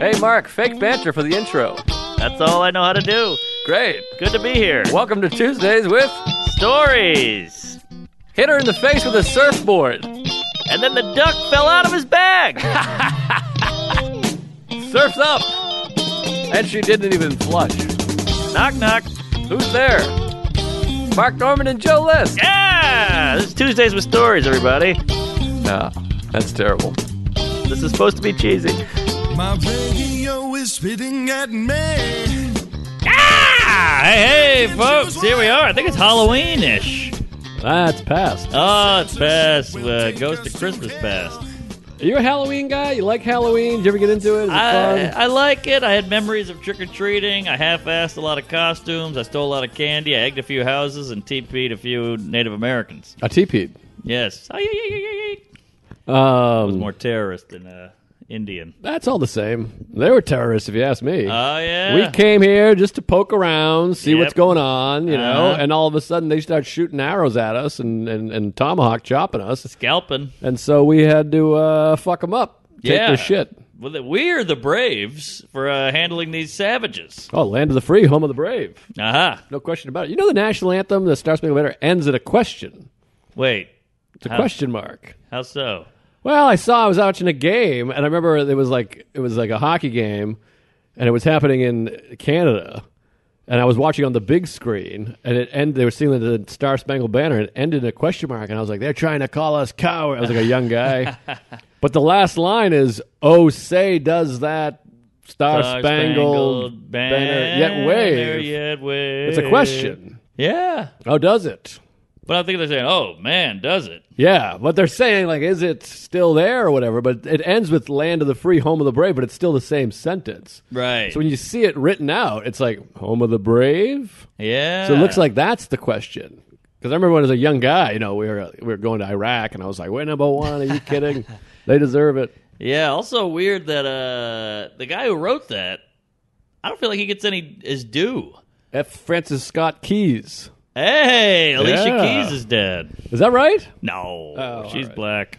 Hey, Mark, fake banter for the intro. That's all I know how to do. Great. Good to be here. Welcome to Tuesdays with Stories. Hit her in the face with a surfboard. And then the duck fell out of his bag. Surf's up. And she didn't even flush. knock, knock. Who's there? Mark Normand and Joe List. Yeah! This is Tuesdays with Stories, everybody. Nah, that's terrible. This is supposed to be cheesy. My radio is spitting at me. Ah! Hey, hey, folks, here we are. I think it's Halloween ish. That's past. Oh, it's past. Uh, Ghost of Christmas past. Are you a Halloween guy? You like Halloween? Did you ever get into it? Is it I. I like it. I had memories of trick or treating. I half assed a lot of costumes. I stole a lot of candy. I egged a few houses and TP'd a few Native Americans. I TP'd. Yes. I Um, was more terrorist than uh, Indian. that's all the same. They were terrorists, if you ask me. Oh, yeah. we came here just to poke around, see what's going on, you know, Uh-huh. and all of a sudden they start shooting arrows at us and, and, and tomahawk chopping us. Scalping. And so we had to uh, fuck them up, take Yeah. their shit. Well, th- we're the Braves for uh, handling these savages. Oh, land of the free, home of the brave. Aha. No question about it. You know the national anthem, the Star Spangled Banner, ends at a question. Wait. It's a question mark. How so? Well, I saw I was watching a game, and I remember it was like it was like a hockey game, and it was happening in Canada, and I was watching on the big screen, and it ended. They were singing the Star Spangled Banner, and it ended in a question mark, and I was like, "They're trying to call us cowards." I was like a young guy, but the last line is, "Oh, say does that Star, Spangled, Banner, yet wave?" yet wave. It's a question. Yeah. Oh, does it? But I think they're saying, oh, man, does it? Yeah, but they're saying like, is it still there or whatever? But it ends with "Land of the Free, Home of the Brave," but it's still the same sentence. Right. So when you see it written out, it's like "Home of the Brave." yeah. So it looks like that's the question. Because I remember when I was a young guy, you know, we were we were going to Iraq, and I was like, "We're number one. Are you kidding? they deserve it." Yeah, also weird that uh, the guy who wrote that, I don't feel like he gets any his due. F. Francis Scott Keys. Hey, Alicia Yeah. Keys is dead. Is that right? No, Oh, she's all right. black.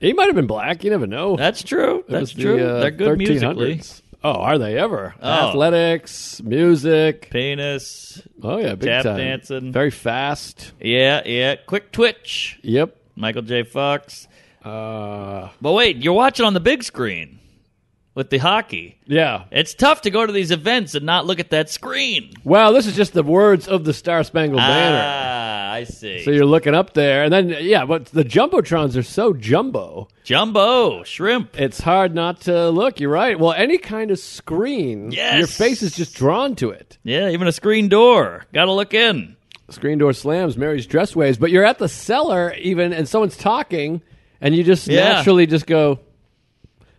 He might have been black. You never know. That's true. It was That's true. the, uh, They're good musically. 1300s. Oh, are they ever? Oh. Athletics, music. Penis. Oh yeah, big Tap time. dancing. Very fast. Yeah, yeah. Quick twitch. Yep. Michael J. Fox. Uh, But wait, you're watching on the big screen with the hockey. yeah. It's tough to go to these events and not look at that screen. Well, this is just the words of the Star Spangled Banner. Ah, I see. So you're looking up there, and then yeah, but the jumbotrons are so jumbo, Jumbo shrimp. it's hard not to look. You're right. Well, any kind of screen, Yes. your face is just drawn to it. Yeah, even a screen door. Got to look in. Screen door slams, Mary's dress waves, but you're at the cellar even, and someone's talking, and you just Yeah. naturally just go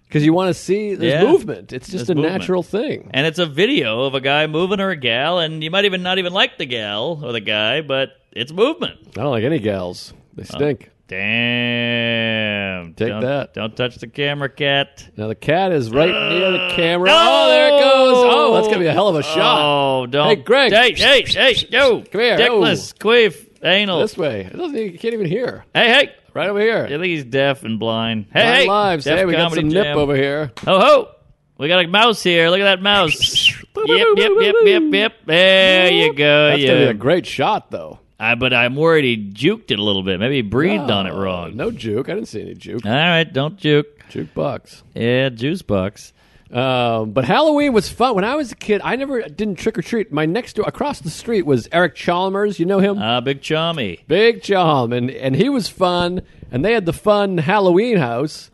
because you want to see there's Yeah. movement. It's just There's a movement. natural thing. And it's a video of a guy moving or a gal, and you might even not even like the gal or the guy, but it's movement. I don't like any gals; they oh, stink. Damn. Take Don't- that. Don't touch the camera, cat. Now the cat is right near the camera. no! Oh, there it goes. Oh, that's gonna be a hell of a shot. Oh, don't. Hey, Greg. Hey, hey, hey, yo. Come here. Dickless, oh. queef, anal. This way. It doesn't, you can't even hear. Hey, hey. Right over here. I think he's deaf and blind. Hey, Nine hey. lives. Hey, we got Comedy some Jam. nip over here. Ho, ho. We got a mouse here. Look at that mouse. yep, yep, yep, yep, yep. There you go. That's yeah. gonna be a great shot, though. I, but I'm worried he juked it a little bit. Maybe he breathed on it wrong. No juke. I didn't see any juke. All right, don't juke. Juke bucks. Yeah, juice bucks. Um, but Halloween was fun. When I was a kid, I never didn't trick or treat. My next door, across the street, was Eric Chalmers. You know him? Ah, big chummy. Big Chalm, and and he was fun. And they had the fun Halloween house.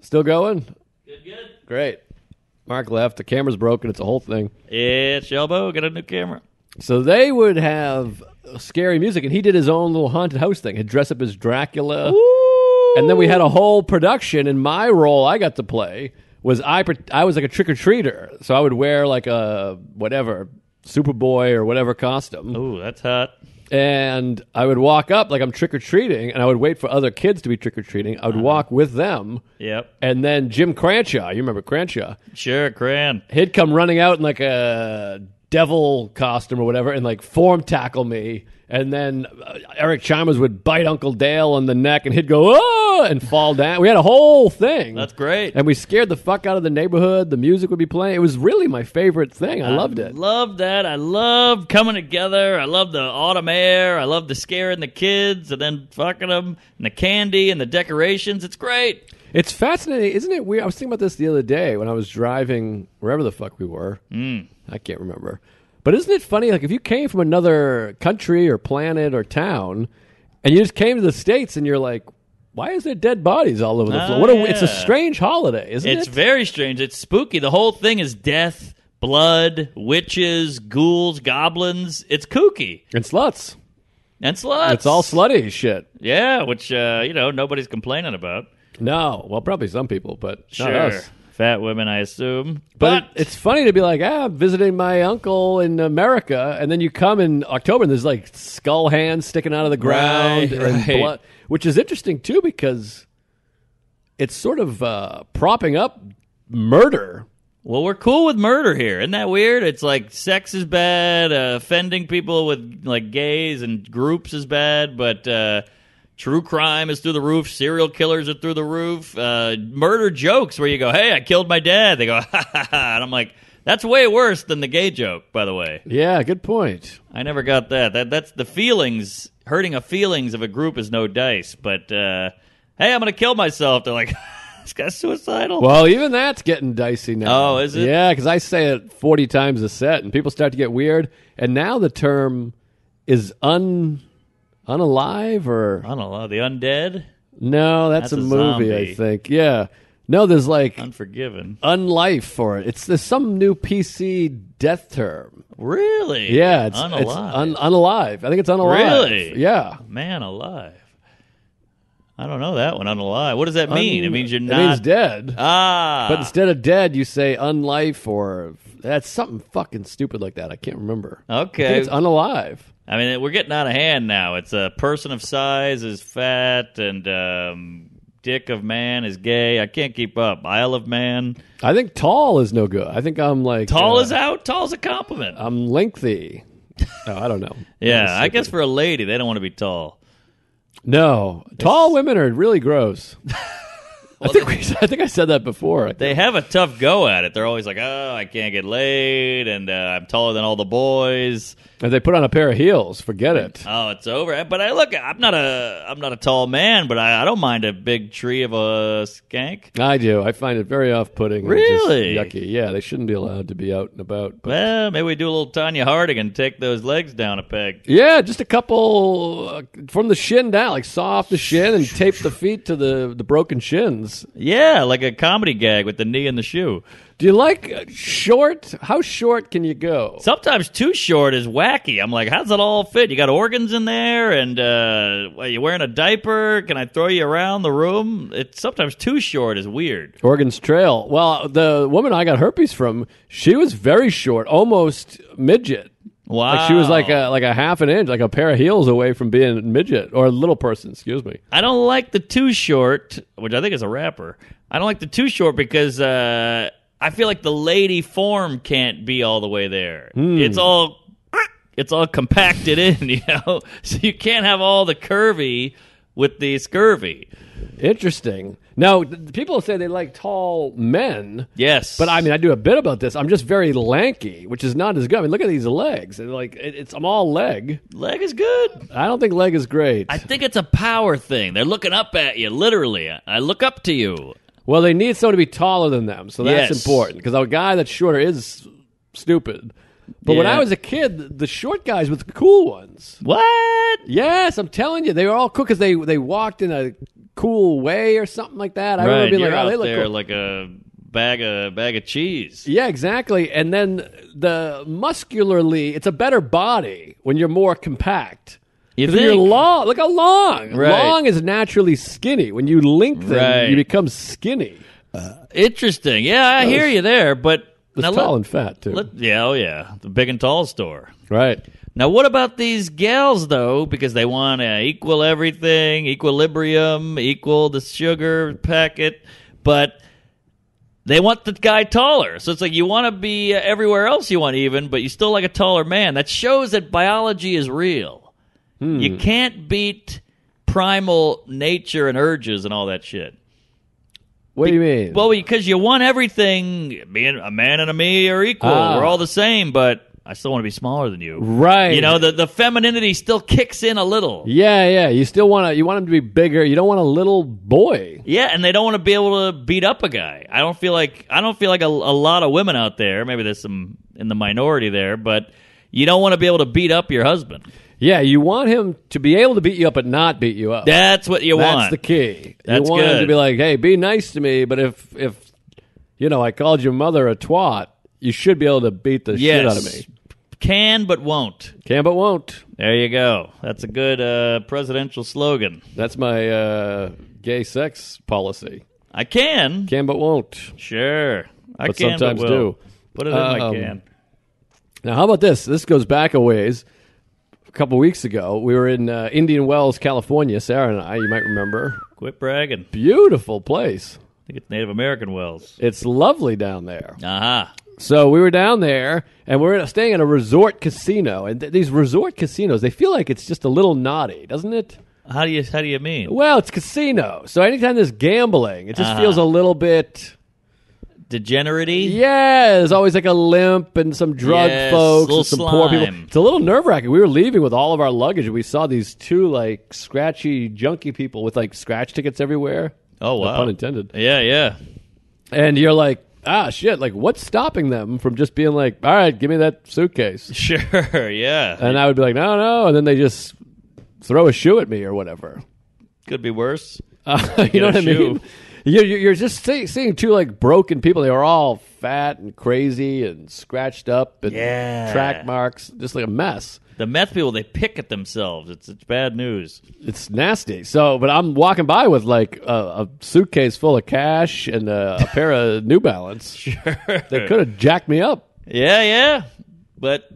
Still going? Good, good. Great. Mark left. The camera's broken. It's a whole thing. Yeah, Shelbo, got a new camera. So they would have scary music, and he did his own little haunted house thing. He'd dress up as Dracula, and then we had a whole production. And my role I got to play was I I was like a trick or treater, so I would wear like a whatever Superboy or whatever costume, Ooh, that's hot. and I would walk up like I'm trick or treating, and I would wait for other kids to be trick or treating. I would uh-huh. walk with them, Yep. and then Jim Cranshaw, you remember Cranshaw? Sure, Cran. he'd come running out in like a devil costume or whatever and like form tackle me And then uh, Eric Chalmers would bite Uncle Dale on the neck, and he'd go oh and fall down. We had a whole thing. That's great. And we scared the fuck out of the neighborhood. The music would be playing. It was really my favorite thing. I loved it. Loved that. I loved coming together. I loved the autumn air. I loved the scaring the kids and then fucking them and the candy and the decorations. It's great. It's fascinating, isn't it? Weird. I was thinking about this the other day when I was driving wherever the fuck we were. Mm. I can't remember. But isn't it funny? Like if you came from another country or planet or town, and you just came to the states, and you're like, why is there dead bodies all over the floor? What a, It's a strange holiday, isn't It's it? It's very strange. It's spooky. The whole thing is death, blood, witches, ghouls, goblins. It's kooky and sluts. and sluts. It's all slutty shit. Yeah, which uh, you know nobody's complaining about. No, well, probably some people, but not Sure, us. Fat women, I assume. But, it, it's funny to be like, ah, I'm visiting my uncle in America, and then you come in October and there's like skull hands sticking out of the ground Right, and right. blood, which is interesting too because it's sort of uh, propping up murder. Well, we're cool with murder here. Isn't that weird? It's like sex is bad, uh, offending people with like gays and groups is bad, but uh, true crime is through the roof. Serial killers are through the roof. Uh, murder jokes where you go, "Hey, I killed my dad." They go, "Ha ha ha," and I'm like, "That's way worse than the gay joke." By the way, Yeah, good point. I never got that. That that's the feelings. Hurting a feelings of a group is no dice. But uh, hey, I'm gonna kill myself. They're like, "This guy's suicidal." Well, even that's getting dicey now. Oh, is it? Yeah, because I say it 40 times a set, and people start to get weird. And now the term is un unalive or know. The undead, no, that's, That's a, a movie, I think. Yeah. No, there's like unforgiven. unlife for it. It's there's some new PC death term. Really? Yeah, it's unalive. It's un, unalive. I think it's unalive. Really? Yeah. Man alive. I don't know that one. Unalive. What does that mean? Un- it means you're It not. means dead. Ah. but instead of dead, you say unlife or that's something fucking stupid like that. I can't remember. I okay. think it's unalive. I mean, we're getting out of hand now. It's a person of size is fat, and um, dick of man is gay. I can't keep up. Isle of man. I think tall is no good. I think I'm like Tall uh, is out. Tall is a compliment. I'm lengthy. oh, I don't know. yeah, I guess for a lady, they don't want to be tall. no. Tall women are really gross. I think we, I think I said that before. They have a tough go at it. They're always like, "Oh, I can't get laid, and uh, I'm taller than all the boys." If they put on a pair of heels, forget it. Oh, it's over. But I look, I'm not a, I'm not a tall man, but I, I don't mind a big tree of a skank. I do. I find it very off-putting. and Really? just yucky. Yeah, they shouldn't be allowed to be out and about. But Well, maybe we do a little Tonya Harding and take those legs down a peg. yeah, just a couple uh, from the shin down, like saw off the shin and tape the feet to the the broken shins. Yeah, like a comedy gag with the knee and the shoe. Do you like uh, short? How short can you go? Sometimes too short is wacky. I'm like, how's it all fit? You got organs in there, and uh, are you wearing a diaper? Can I throw you around the room? It's sometimes too short is weird. Organs Trail. Well, the woman I got herpes from, she was very short, almost midget. Wow, Like she was like a like a half an inch, like a pair of heels away from being midget or a little person. Excuse me. I don't like the too short, which I think is a rapper. I don't like the too short because uh, I feel like the lady form can't be all the way there. Hmm. It's all it's all compacted in, you know. So you can't have all the curvy with the scurvy. Interesting. Now, people say they like tall men, Yes, but I mean, I do a bit about this. I'm just very lanky, which is not as good. I mean, look at these legs. They're like it, it's I'm all leg. leg is good. I don't think leg is great. I think it's a power thing. They're looking up at you, literally. I look up to you. Well, they need someone to be taller than them, so that's Yes. important because a guy that's shorter is stupid. But when Yeah. I was a kid, the short guys were the cool ones. What? Yes, I'm telling you, they were all cool because they they walked in a cool way or something like that. I remember right, being you're like, oh, out they look there cool. like a bag of bag of cheese. Yeah, exactly. And then the muscularly, it's a better body when you're more compact. You when you're long. Look how long. Right. Long is naturally skinny. When you lengthen, Right. you become skinny. Interesting. Yeah, I hear you there, but It's tall let- and fat too. let- yeah, oh yeah, the big and tall store. right. Now, what about these gals though? Because they want to equal everything, equilibrium, equal the sugar packet, but they want the guy taller. So it's like you want to be uh, everywhere else you want even, but you still like a taller man. That shows that biology is real. Hmm. You can't beat primal nature and urges and all that shit. What do you mean? Well, because you want everything. Being a man and a me are equal. Ah. We're all the same, but I still want to be smaller than you. right. You know, the the femininity still kicks in a little. Yeah, yeah. You still want to. You want him to be bigger. You don't want a little boy. Yeah, and they don't want to be able to beat up a guy. I don't feel like I don't feel like a, a lot of women out there. Maybe there's some in the minority there, but you don't want to be able to beat up your husband. Yeah, you want him to be able to beat you up, but not beat you up. That's what you That's want. the key. That's you want him good. to be like, "Hey, be nice to me," but if if you know I called your mother a twat, you should be able to beat the shit out of yes, me. can but won't. Can but won't. There you go. That's a good uh, presidential slogan. That's my uh, gay sex policy. I can, Can but won't. sure. I But can, sometimes but will. do. Put it in my Um, can. Now, how about this? This goes back a ways. A couple weeks ago, we were in uh, Indian Wells, California. Sarah and I, you might remember. Quit bragging. Beautiful place. I think it's Native American wells. It's lovely down there. Aha. So we were down there, and we're staying at a resort casino. And th- these resort casinos, they feel like it's just a little naughty, doesn't it? How do you how do you mean? Well, it's casino, so anytime there's gambling, it just Uh-huh. feels a little bit. Degenerity? Yeah, there's always like a limp and some drug Yes, folks little and some poor people. slime. It's a little nerve wracking. We were leaving with all of our luggage, and we saw these two like scratchy, junky people with like scratch tickets everywhere. Oh No wow. pun intended. Yeah, yeah. And you're like, ah, shit! Like, what's stopping them from just being like, all right, give me that suitcase? Sure, yeah. And I would be like, no, no, and then they just throw a shoe at me or whatever. Could be worse. Uh, you know what I mean? shoe. You're you're just see, seeing two like broken people. They were all fat and crazy and scratched up and Yeah. track marks, just like a mess. The meth people they pick at themselves. It's it's bad news. It's nasty. So, but I'm walking by with like a, a suitcase full of cash and a, a pair of New Balance. Sure. They could have jacked me up. Yeah, yeah. But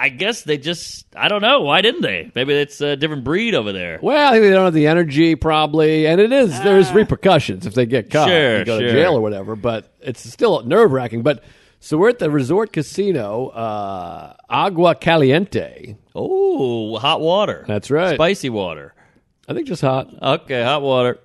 I guess they just I don't know. Why didn't they? Maybe it's a different breed over there. Well, I think they don't have the energy, probably, and it is there's repercussions if they get caught, Ah. Sure, go to jail or whatever. But it's still nerve wracking. But so we're at the resort casino, uh, Agua Caliente. Oh, hot water. That's right. Spicy water. I think just hot. Okay, hot water.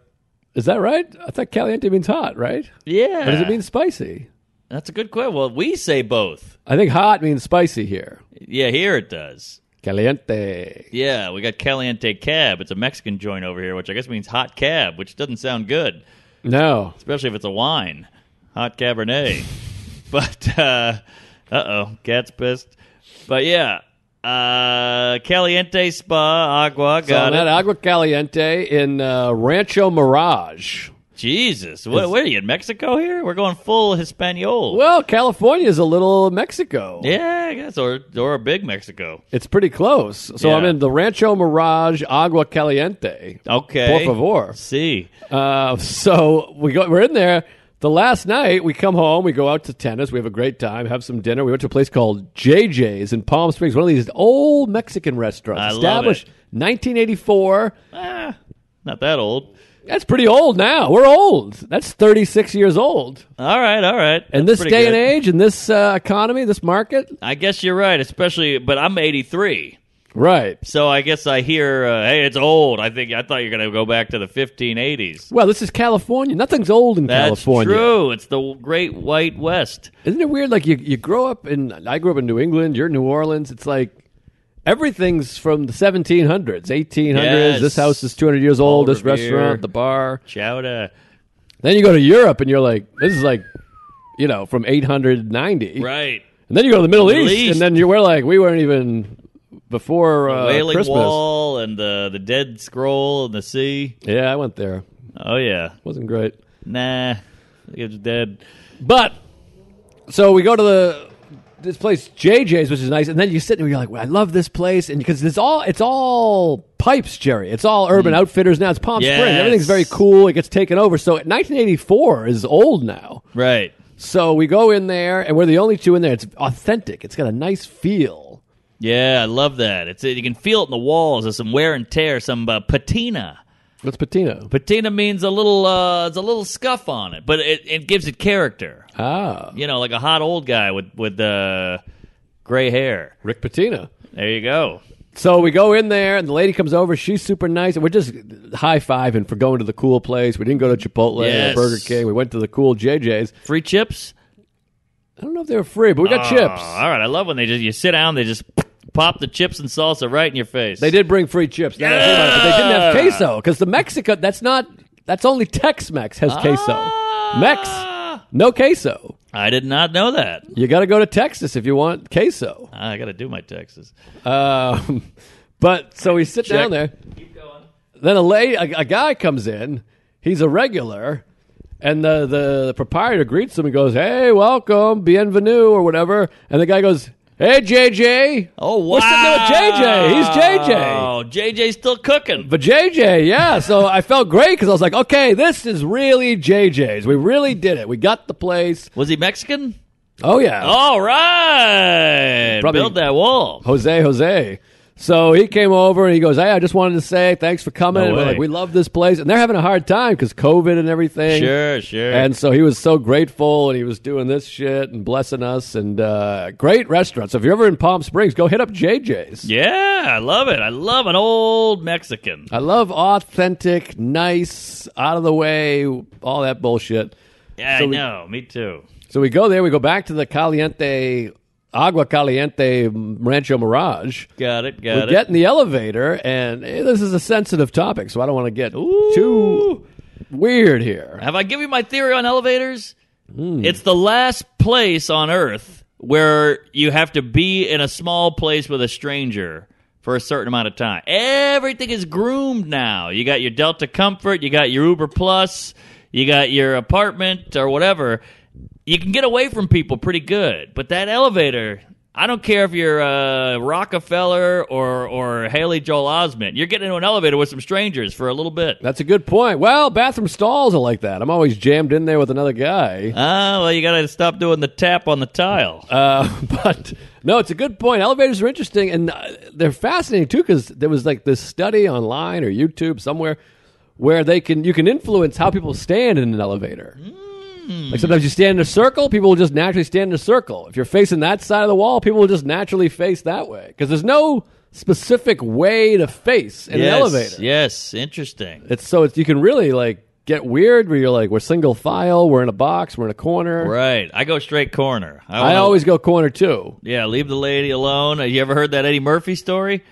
Is that right? I thought caliente means hot, right? Yeah. Or does it mean spicy? That's a good question. Well, we say both. I think hot means spicy here. Yeah, here it does. Caliente. Yeah, we got Caliente Cab. It's a Mexican joint over here, which I guess means hot cab, which doesn't sound good, No. especially if it's a wine. Hot Cabernet. but, uh oh, cat's pissed. But yeah, uh Caliente Spa, Agua, got at it. Agua Caliente in uh, Rancho Mirage. Jesus, what, what are you in Mexico here? We're going full Hispaniola. Well, California is a little Mexico. Yeah, I guess, or or a big Mexico. It's pretty close. So Yeah. I'm in the Rancho Mirage Agua Caliente. Okay, Por favor. See, Uh, so we go. We're in there. The last night we come home, we go out to tennis, we have a great time, have some dinner. We went to a place called JJ's in Palm Springs, one of these old Mexican restaurants, I love established it. 1984. ah, not that old. That's pretty old now. We're old. That's 36 years old. All right, all right. In That's this pretty day and good. age, in this uh, economy, this market, I guess you're right, especially. But I'm 83, right? so I guess I hear, uh, "Hey, it's old." I think I thought you were going to go back to the 1580s. Well, this is California. Nothing's old in That's California. true. It's the Great White West. Isn't it weird? Like you, you grow up in. I grew up in New England. You're in New Orleans. It's like everything's from the 1700s, 1800s. Yes. This house is 200 years old. Paul This Revere. restaurant, the bar. Chowder. Then you go to Europe, and you're like, this is like, you know, from 890. Right. And then you go to the Middle, Middle East, East. and then you were like, we weren't even before The uh, Wailing Christmas. Wall and the the Dead Scroll and the sea. Yeah, I went there. Oh yeah. Wasn't great. Nah, it was dead. But so we go to the this place JJ's, which is nice, and then you sit and you're like, well, I love this place, and because it's all it's all pipes, Jerry. It's all Urban Outfitters now. It's Palm Yes. Springs. Everything's very cool. It gets taken over. So 1984 is old now. Right. So we go in there, and we're the only two in there. It's authentic. It's got a nice feel. Yeah, I love that. It's you can feel it in the walls. There's some wear and tear, some uh, patina. What's patina? Patina means a little, uh, it's a little scuff on it, but it, it gives it character. Ah, You know, like a hot old guy with with uh, gray hair. Rick Patina. There you go. So we go in there, and the lady comes over. She's super nice, we're just high fiving for going to the cool place. We didn't go to Chipotle Yes. or Burger King. We went to the cool JJ's. Free chips? I don't know if they were free, but we got Oh, chips. All right, I love when they just you sit down, they just pop the chips and salsa right in your face. They did bring free chips. Now that I think about it, but they didn't have queso because the Mexico. That's not. That's only Tex-Mex has queso. Ah. Mex, no queso. I did not know that. You got to go to Texas if you want queso. I got to do my Texas. Um, but so we sit down there. Keep going. Then a lady, a, a guy comes in. He's a regular, and the, the the proprietor greets him and goes, "Hey, welcome, bienvenue, or whatever." And the guy goes, "Hey, JJ." Oh wow! We're sitting there with JJ. He's JJ. Oh, JJ's still cooking. But JJ, yeah. So I felt great because I was like, okay, this is really JJ's. We really did it. We got the place. Was he Mexican? Oh yeah, All right, Probably- build that wall. Jose, Jose. So he came over and he goes, "Hey, I just wanted to say thanks for coming." No like, "We love this place," and they're having a hard time because COVID and everything. Sure, sure. And so he was so grateful, and he was doing this shit and blessing us, and uh, great restaurant. So if you're ever in Palm Springs, go hit up JJ's. yeah, I love it. I love an old Mexican. I love authentic, nice, out of the way, all that bullshit. Yeah, So I we- know. Me too. So we go there. We go back to the Caliente, Agua Caliente Rancho Mirage. Got it. Got we it. get in the elevator, and eh, this is a sensitive topic, so I don't want to get Ooh. too weird here. Have I given you my theory on elevators? Hmm. It's the last place on earth where you have to be in a small place with a stranger for a certain amount of time. Everything is groomed now. You got your Delta Comfort, you got your Uber Plus, you got your apartment or whatever. You can get away from people pretty good, but that elevator. I don't care if you're uh, Rockefeller or or Haley Joel Osment. You're getting into an elevator with some strangers for a little bit. That's a good point. Well, bathroom stalls are like that. I'm always jammed in there with another guy. Ah, well, you got to stop doing the tap on the tile. Uh, but no, it's a good point. Elevators are interesting, and uh, they're fascinating too because there was like this study online or YouTube somewhere where they can you can influence how people stand in an elevator. Hmm. Like sometimes you stand in a circle, people will just naturally stand in a circle. If you're facing that side of the wall, people will just naturally face that way because there's no specific way to face in yes, an elevator. Yes, interesting. It's so it's, you can really like get weird where you're like we're single file, we're in a box, we're in a corner. Right. I go straight corner. I wanna- always go corner too. Yeah, leave the lady alone. Have you ever heard that Eddie Murphy story?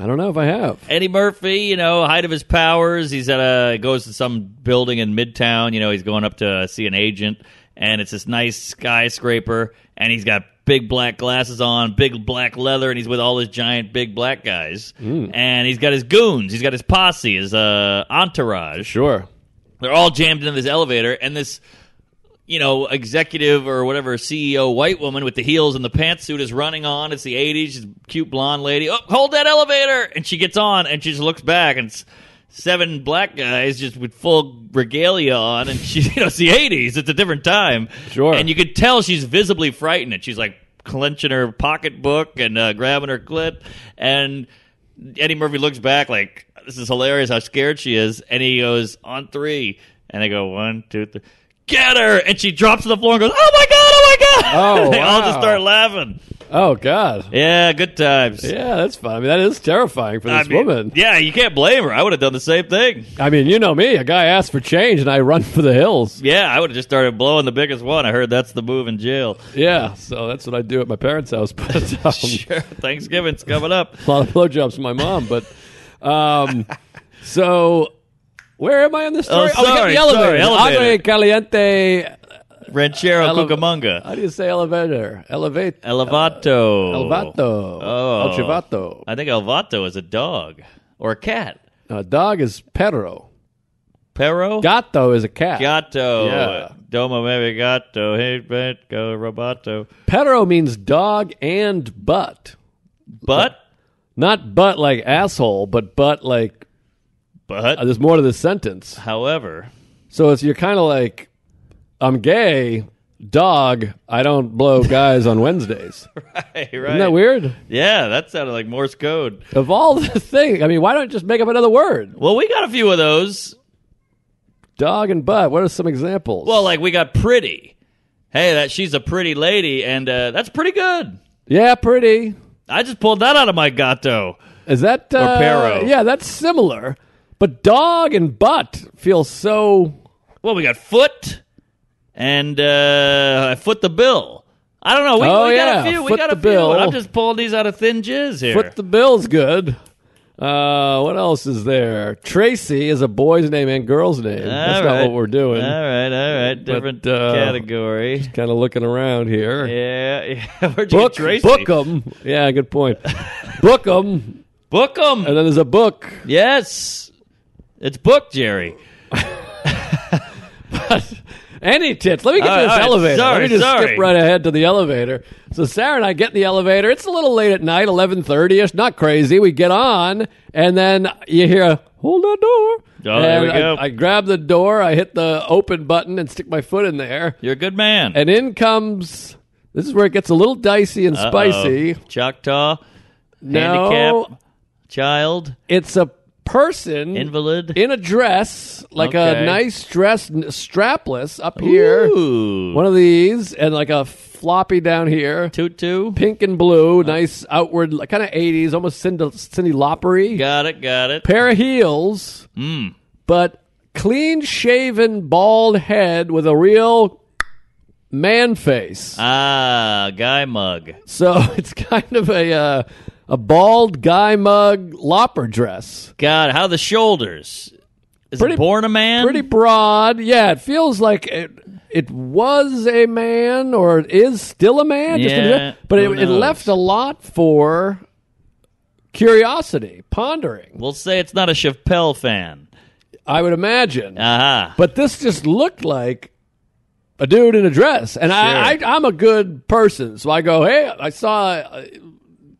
I don't know if I have. Eddie Murphy, you know, height of his powers. He's at a goes to some building in Midtown. You know, he's going up to see an agent, and it's this nice skyscraper, and he's got big black glasses on, big black leather, and he's with all his giant big black guys, and he's got his goons, he's got his posse, his uh, entourage. Sure. They're all jammed into this elevator, and this, you know, executive or whatever CEO white woman with the heels and the pantsuit is running on. It's the '80s. She's cute blonde lady. Oh, hold that elevator! And she gets on, and she just looks back, and seven black guys just with full regalia on, and she, you know, it's the '80s. It's a different time. Sure. And you could tell she's visibly frightened, and she's like clenching her pocketbook and uh, grabbing her clit, and Eddie Murphy looks back like, this is hilarious how scared she is. And he goes, on three. And I go, one, two, three. Get her! And she drops to the floor and goes, oh my God, oh my God! Oh, they all just start laughing. Oh God. Yeah, good times. Yeah, that's fun. I mean, that is terrifying for I this mean, woman. Yeah, you can't blame her. I would have done the same thing. I mean, you know me. A guy asks for change, and I run for the hills. Yeah, I would have just started blowing the biggest one. I heard that's the move in jail. Yeah, so that's what I do at my parents' house. But um, Sure, Thanksgiving's coming up. a lot of blowjobs from my mom. But um, so where am I on this oh, story? Oh, we got sorry, the elevator. sorry, elevator. Agua Caliente. Ranchero Ele- Cucamonga. How do you say elevator? Elevate. Elevato. Uh, Elevato. Oh. Elchivato. I think Elvato is a dog or a cat. A dog is perro. Perro? Gato is a cat. Gato. Yeah. Domo maybe gato. Hey, bet, go roboto. Perro means dog and butt. But, Not butt like asshole, but butt like but, uh, there's more to this sentence. however, So it's you're kind of like I'm gay, dog. I don't blow guys on Wednesdays. right, right. Isn't that weird? Yeah, that sounded like Morse code. Of all the things, I mean, why don't you just make up another word? Well, we got a few of those. Dog and butt. What are some examples? Well, like we got pretty. Hey, that she's a pretty lady, and uh, that's pretty good. yeah, pretty. I just pulled that out of my gato. Is that uh, Pero. Yeah, that's similar. But dog and butt feel so. Well, we got foot and uh, foot the bill. I don't know. We, Oh, we got yeah, a few. We foot got the a few. bill. I'm just pulling these out of thin jizz here. Foot the bill's good. Uh, what else is there? Tracy is a boy's name and girl's name. That's All not what we're doing. All right, all right. Different uh, category. Just kind of looking around here. Yeah, yeah. Where'd you Book, get Tracy? book 'em. Yeah, good point. book 'em. Book 'em. And then there's a book. Yes, it's booked, Jerry. but, Any tits. Let me get All to this right. elevator. Sorry, Let me just sorry. skip right ahead to the elevator. So Sarah and I get in the elevator. It's a little late at night, eleven thirty ish. Not crazy. We get on, and then you hear, "Hold that door." Oh, there we go. I, I grab the door. I hit the open button and stick my foot in there, You're a good man. and in comes. This is where it gets a little dicey and Uh-oh. spicy. Choctaw, No, handicap, child, it's a person invalid. in a dress, like Okay. a nice dress, strapless up here. Ooh. One of these, and like a floppy down here. Tutu. Pink and blue, nice outward, like kind of 80s, almost Cindy, Cyndi Lauper Got it, got it. Pair of heels, Mm. but clean shaven, bald head with a real man face. Ah, guy mug. so it's kind of a uh, a bald guy mug lopper dress. God, how the shoulders? Is Pretty- it born a man? Pretty broad. Yeah, it feels like it, it was a man or it is still a man. just a Yeah, but it, it left a lot for curiosity, pondering. We'll say it's not a Chappelle fan. I would imagine. Aha. But this just looked like a dude in a dress, and I, I, I'm a good person, so I go, "Hey, I saw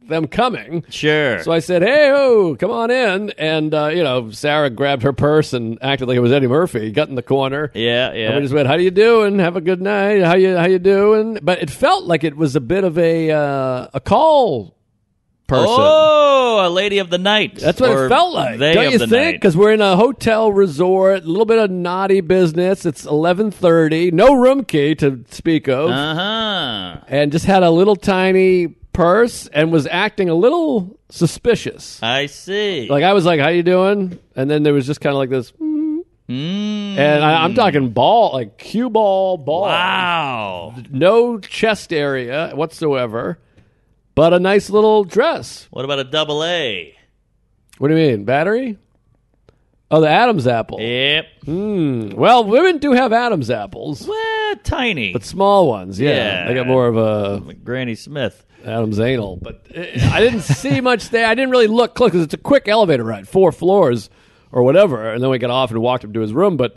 them coming." Sure. So I said, "Hey, oh, come on in!" And uh, you know, Sarah grabbed her purse and acted like it was Eddie Murphy. Got in the corner. yeah, And yeah. we just went, "How do you doing? Have a good night. How you how you doing?" But it felt like it was a bit of a uh, a call person. Oh, a lady of the night. That's what it felt like. They Don't you the think? Because we're in a hotel resort, a little bit of naughty business. It's eleven thirty, no room key to speak of, Uh huh. and just had a little tiny purse and was acting a little suspicious. I see. Like I was like, "How you doing?" And then there was just kind of like this, mm. Mm. and I, I'm talking ball, like cue ball, ball. Wow. no chest area whatsoever, but a nice little dress. What about a double A? What do you mean, battery? Oh, the Adam's apple. Yep. Hmm. Well, women do have Adam's apples, Well, tiny. but small ones. Yeah, Yeah. they got more of a Granny Smith. Adam's anal. But uh, I didn't see much there. I didn't really look close because it's a quick elevator ride, four floors or whatever, and then we got off and walked up to his room. But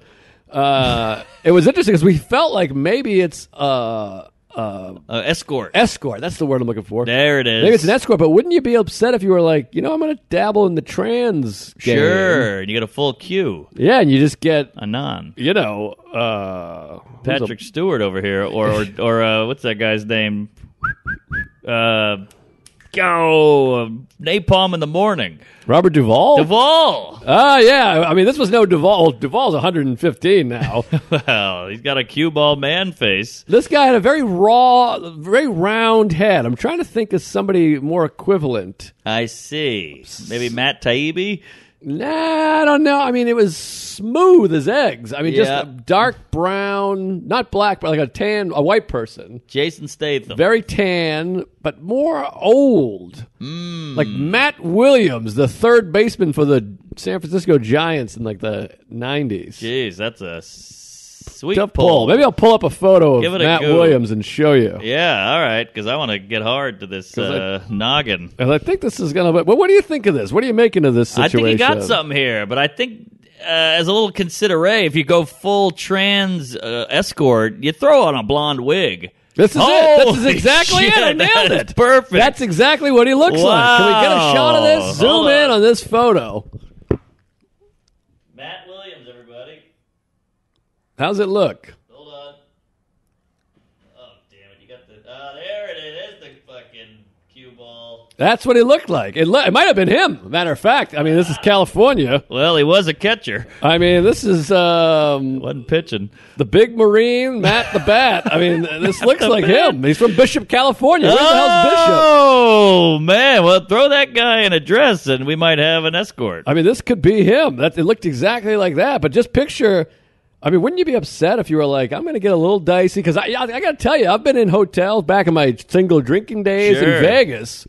uh, it was interesting because we felt like maybe it's uh, uh, Uh, escort. escort. That's the word I'm looking for. there it is. Maybe it's an escort, but wouldn't you be upset if you were like, you know, I'm going to dabble in the trans game? Sure. And you get a full queue. Yeah, and you just get, A non. you know, uh, who's a- Patrick Stewart over here, or or, or uh, what's that guy's name? Uh, go napalm in the morning. Robert Duvall. Duvall. Ah, yeah. I mean, this was no Duvall. Duvall's 115 now. Well, he's got a cue ball man face. this guy had a very raw, very round head. I'm trying to think of somebody more equivalent. I see. Maybe Matt Taibbi. Nah, I don't know. I mean, it was smooth as eggs. I mean, Yeah. just a dark brown, not black, but like a tan, a white person. Jason Statham. very tan, but more old. Mm. Like Matt Williams, the third baseman for the San Francisco Giants in like the '90s. Jeez, that's a sweet Tough pull. pull. Maybe I'll pull up a photo Give of it a Matt go. Williams and show you. Yeah, all right, because I want to get hard to this uh, noggin. And I think this is gonna. But what do you think of this? What are you making of this situation? I think you got something here, but I think uh, as a little considerate, if you go full trans uh, escort, you throw on a blonde wig. This is it. This is Holy exactly it. I nailed it. Perfect. That's exactly what he looks like. Can we get a shot of this? Zoom Hold in on. on this photo. Matt Williams, everybody. How's it look? Hold on. Oh, damn it. You got the. Oh, there it is. The fucking cue ball. That's what he looked like. It, lo- it might have been him. Matter of fact, I mean, this is California. Well, he was a catcher. I mean, this is um, Wasn't pitching. the big Marine, Matt the Bat. I mean, this looks like him. He's from Bishop, California. Where the hell's Bishop? Oh man! Well, throw that guy in a dress, and we might have an escort. I mean, this could be him. That it looked exactly like that. But just picture. I mean, wouldn't you be upset if you were like, I'm going to get a little dicey? Because I, I, I got to tell you, I've been in hotels back in my single drinking days Sure. in Vegas,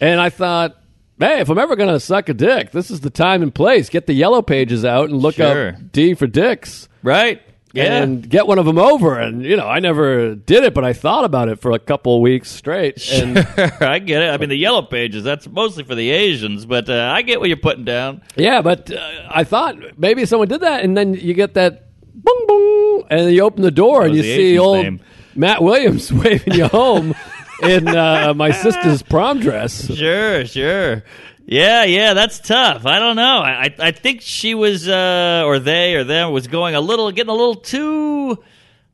and I thought, hey, if I'm ever going to suck a dick, this is the time and place. Get the yellow pages out and look Sure. up D for dicks. Right? Yeah. and get one of them over. And you know, I never did it, but I thought about it for a couple of weeks straight. And I get it. I mean, the yellow pages, that's mostly for the Asians, but uh, I get what you're putting down. yeah, but uh, I thought maybe someone did that, and then you get that boom boom, and then you open the door and you the see Asian's old name. Matt Williams waving you home in uh, my sister's prom dress. Sure, sure. Yeah, yeah, that's tough. I don't know. I, I, I think she was, uh, or they, or them was going a little, getting a little too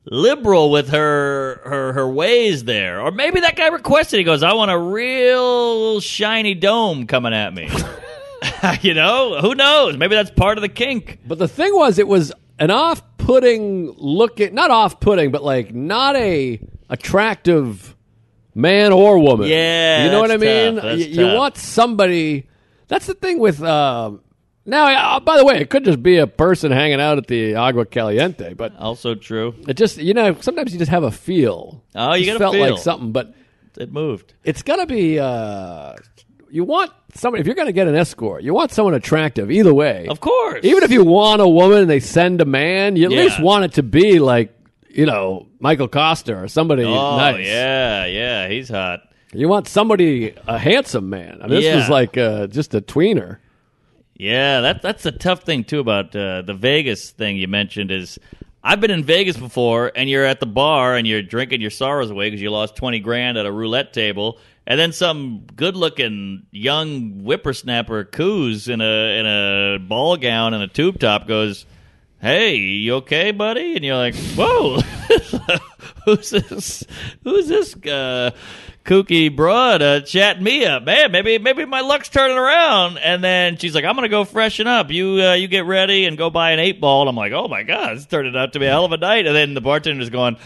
liberal with her, her, her ways there. Or maybe that guy requested. He goes, "I want a real shiny dome coming at me." you know, who knows? Maybe that's part of the kink. But the thing was, it was an off-putting looking, not off-putting, but like not a attractive man or woman. Yeah, you know what I mean. That's you, tough. want somebody. That's the thing with. Um, now, uh, by the way, it could just be a person hanging out at the Agua Caliente, but Also true. it just you know sometimes you just have a feel. Oh, you Just got felt feel. like something, but It moved. it's gonna be. Uh, you want someone if you're gonna get an escort, you want someone attractive. Either way, Of course. even if you want a woman and they send a man, you at Yeah. least want it to be like, you know, Michael Kosta or somebody Oh nice. yeah, yeah, he's hot. You want somebody, a handsome man. I mean, this Yeah. was like uh, just a tweener. Yeah, that that's the tough thing too about uh, the Vegas thing you mentioned is I've been in Vegas before, and you're at the bar and you're drinking your sorrows away because you lost twenty grand at a roulette table, and then some good-looking young whippersnapper coos in a in a ball gown and a tube top goes, "Hey, you okay, buddy?" And you're like, "Whoa, who's this? Who's this?" Uh, kooky broad uh, chatting me up, man. Maybe maybe my luck's turning around. And then she's like, "I'm gonna go freshen up. You uh, you get ready and go buy an eight ball." And I'm like, "Oh my god, this turned out to be a hell of a night." And then the bartender's going.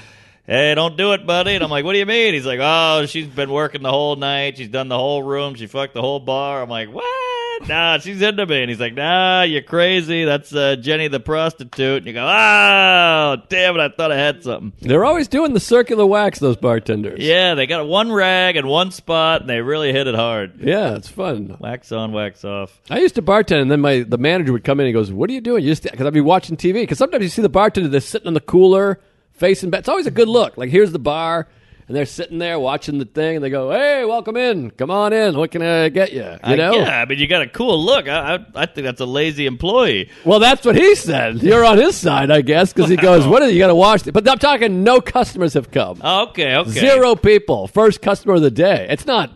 Hey, don't do it, buddy. And I'm like, what do you mean? He's like, oh, she's been working the whole night. She's done the whole room. She fucked the whole bar. I'm like, what? Nah, she's into me. And he's like, nah, you're crazy. That's uh, Jenny the prostitute. And you go, oh, damn it. I thought I had something. They're always doing the circular wax. Those bartenders. Yeah, they got one rag and one spot, and they really hit it hard. yeah, it's fun. Wax on, wax off. I used to bartend, and then my the manager would come in and he goes, "What are you doing?" You just because I'd be watching TV. Because sometimes you see the bartender they're sitting on the cooler, facing back. It's always a good look. Like here's the bar, and they're sitting there watching the thing, and they go, "Hey, welcome in. Come on in. What can I get you?" You I- know. yeah, I mean, you got a cool look. I, I, I think that's a lazy employee. Well, that's what he said. You're on his side, I guess, because he goes, "What are you got to watch?" it?" But I'm talking. No customers have come. Oh, okay, okay. Zero people. First customer of the day. It's not.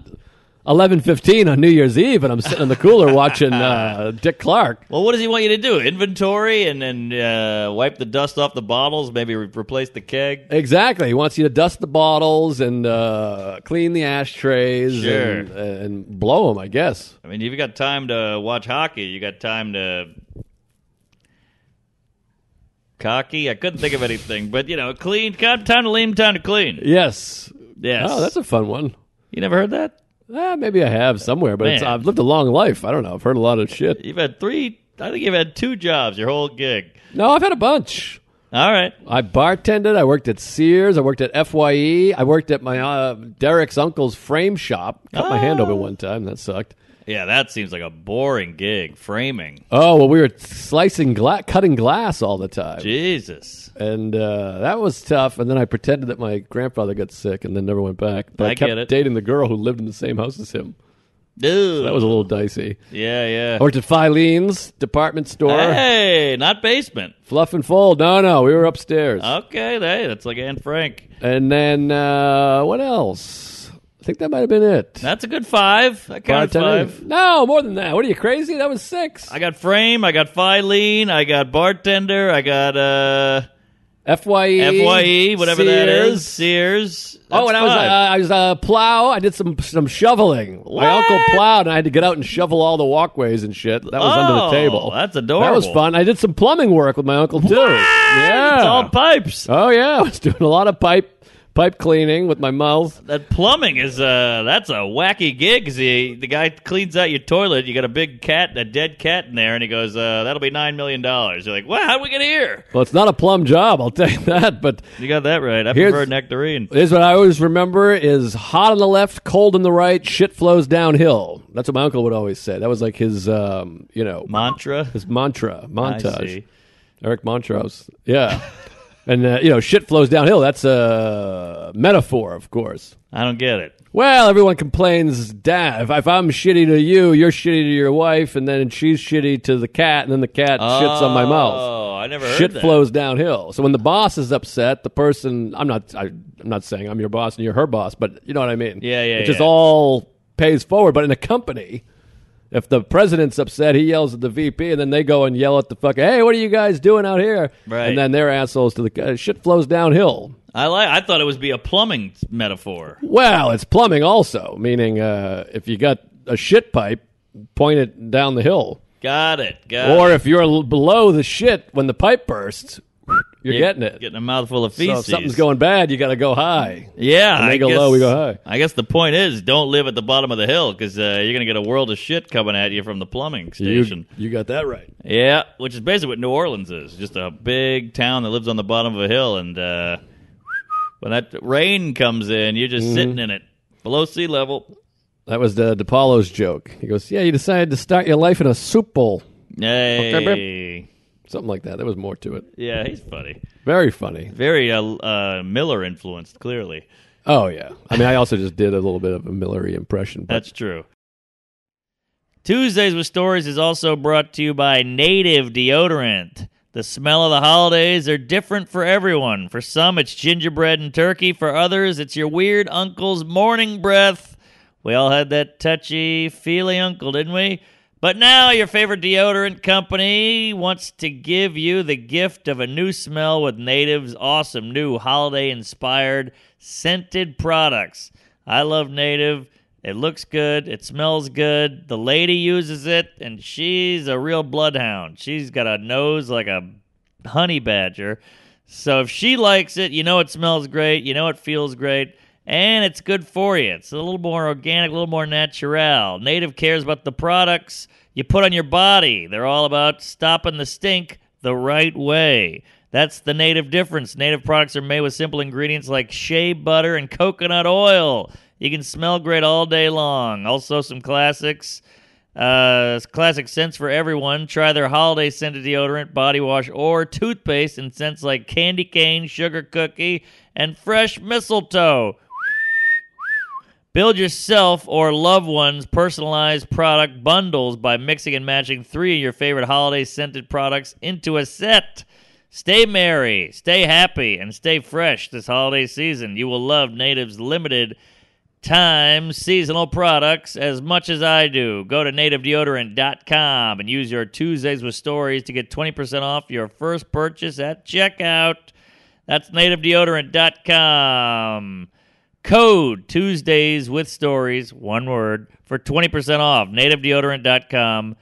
Eleven fifteen on New Year's Eve, and I'm sitting in the cooler watching uh, Dick Clark. Well, what does he want you to do? Inventory and then uh, wipe the dust off the bottles, maybe re- replace the keg? Exactly. He wants you to dust the bottles and uh, clean the ashtrays Sure. and, and blow them, I guess. I mean, you've got time to watch hockey. You got time to. Cocky? I couldn't think of anything, but you know, clean. Time to lean, time to clean. Yes. Yes. Oh, that's a fun one. You never heard that? Ah, maybe I have somewhere, but it's, I've lived a long life. I don't know. I've heard a lot of shit. You've had three. I think you've had two jobs your whole gig. No, I've had a bunch. All right. I bartended. I worked at Sears. I worked at FYE. I worked at my uh, Derek's uncle's frame shop. Cut my hand Oh. open one time. That sucked. Yeah, that seems like a boring gig. Framing. Oh well, we were slicing glass, cutting glass all the time, Jesus. and uh, that was tough. And then I pretended that my grandfather got sick, and then never went back. But I, I kept get it. dating the girl who lived in the same house as him. Dude. That was a little dicey. Yeah, yeah. I to Filene's department store. Hey, not basement. Fluff and fold. No, no, we were upstairs. Okay, hey, that's like Anne Frank. And then uh, what else? Think that might have been it. That's a good five. I counted five. No, more than that. What are you crazy? That was six. I got frame. I got Filene. I got bartender. I got uh, Fye, Fye, whatever that is, Sears. Oh, That's and I was uh, five. I was uh, plow. I did some some shoveling. My uncle plowed, and I had to get out and shovel all the walkways and shit. That was under the Oh, table. that's adorable. That was fun. I did some plumbing work with my uncle too. Yeah, It's all pipes. Oh yeah, I was doing a lot of pipe pipe cleaning with my mouth. That plumbing is uh that's a wacky gig. 'cause the the guy cleans out your toilet. You got a big cat, a dead cat in there, and he goes, uh, "That'll be nine million dollars." You're like, "What? How would we get here?" Well, it's not a plum job, I'll tell you that. But You got that right. I prefer nectarine. here's what I always remember: is hot on the left, cold on the right, shit flows downhill. That's what my uncle would always say. That was like his, um, you know, Mantra. his mantra, I montage. see. Eric Montrose. Yeah. and, uh, you know, shit flows downhill. That's a metaphor, of course. I don't get it. Well, everyone complains, Dad, if, if I'm shitty to you, you're shitty to your wife, and then she's shitty to the cat, and then the cat shits on my mouth. Oh, I never heard Shit that. flows downhill. So when the boss is upset, the person I'm not I, I'm not saying I'm your boss and you're her boss, but you know what I mean. Yeah, yeah, It just yeah. all pays forward. But in a company, if the president's upset, he yells at the VP, and then they go and yell at the fucking, "Hey, what are you guys doing out here?" Right. And then they're assholes to the uh, shit flows downhill. I like. I thought it would be a plumbing metaphor. Well, it's plumbing also, meaning uh, if you got a shit pipe, point it down the hill, Got it. Got or it. if you're below the shit when the pipe bursts, you're You're getting it. Getting a mouthful of so feces. if something's going bad, you got to go high. Yeah, When they I go guess, low, we go high. I guess the point is, don't live at the bottom of the hill because uh, you're going to get a world of shit coming at you from the plumbing station. You, you got that right. Yeah, which is basically what New Orleans is. Just a big town that lives on the bottom of a hill, and uh, when that rain comes in, you're Mm-hmm. just sitting in it below sea level. That was the DePaulo's joke. He goes, "Yeah, you decided to start your life in a soup bowl, Hey, something like that." There was more to it. yeah, he's funny. Very funny. Very uh, uh, Miller influenced, clearly. Oh yeah. I mean, I also just did a little bit of a Millery impression. But That's true. Tuesdays with Stories is also brought to you by Native Deodorant. The smell of the holidays are different for everyone. For some, it's gingerbread and turkey. For others, it's your weird uncle's morning breath. We all had that touchy, feely uncle, didn't we? But now your favorite deodorant company wants to give you the gift of a new smell with Native's awesome new holiday inspired scented products. I love Native. It looks good. It smells good. The lady uses it, and she's a real bloodhound. She's got a nose like a honey badger. So if she likes it, you know it smells great. You know it feels great. And it's good for you. It's a little more organic, a little more natural. Native cares about the products you put on your body. They're all about stopping the stink the right way. That's the native difference. Native products are made with simple ingredients like shea butter and coconut oil. You can smell great all day long. Also, some classics. Uh, classic scents for everyone. Try their holiday scented deodorant, body wash, or toothpaste in scents like candy cane, sugar cookie, and fresh mistletoe. Build yourself or loved ones personalized product bundles by mixing and matching three of your favorite holiday scented products into a set. Stay merry, stay happy, and stay fresh this holiday season. You will love Native's limited time seasonal products as much as I do. Go to nativedeodorant.com and use your Tuesdays with Stories to get 20% off your first purchase at checkout. That's nativedeodorant.com. Code Tuesdays with Stories, one word, for 20% off. Nativedeodorant.com.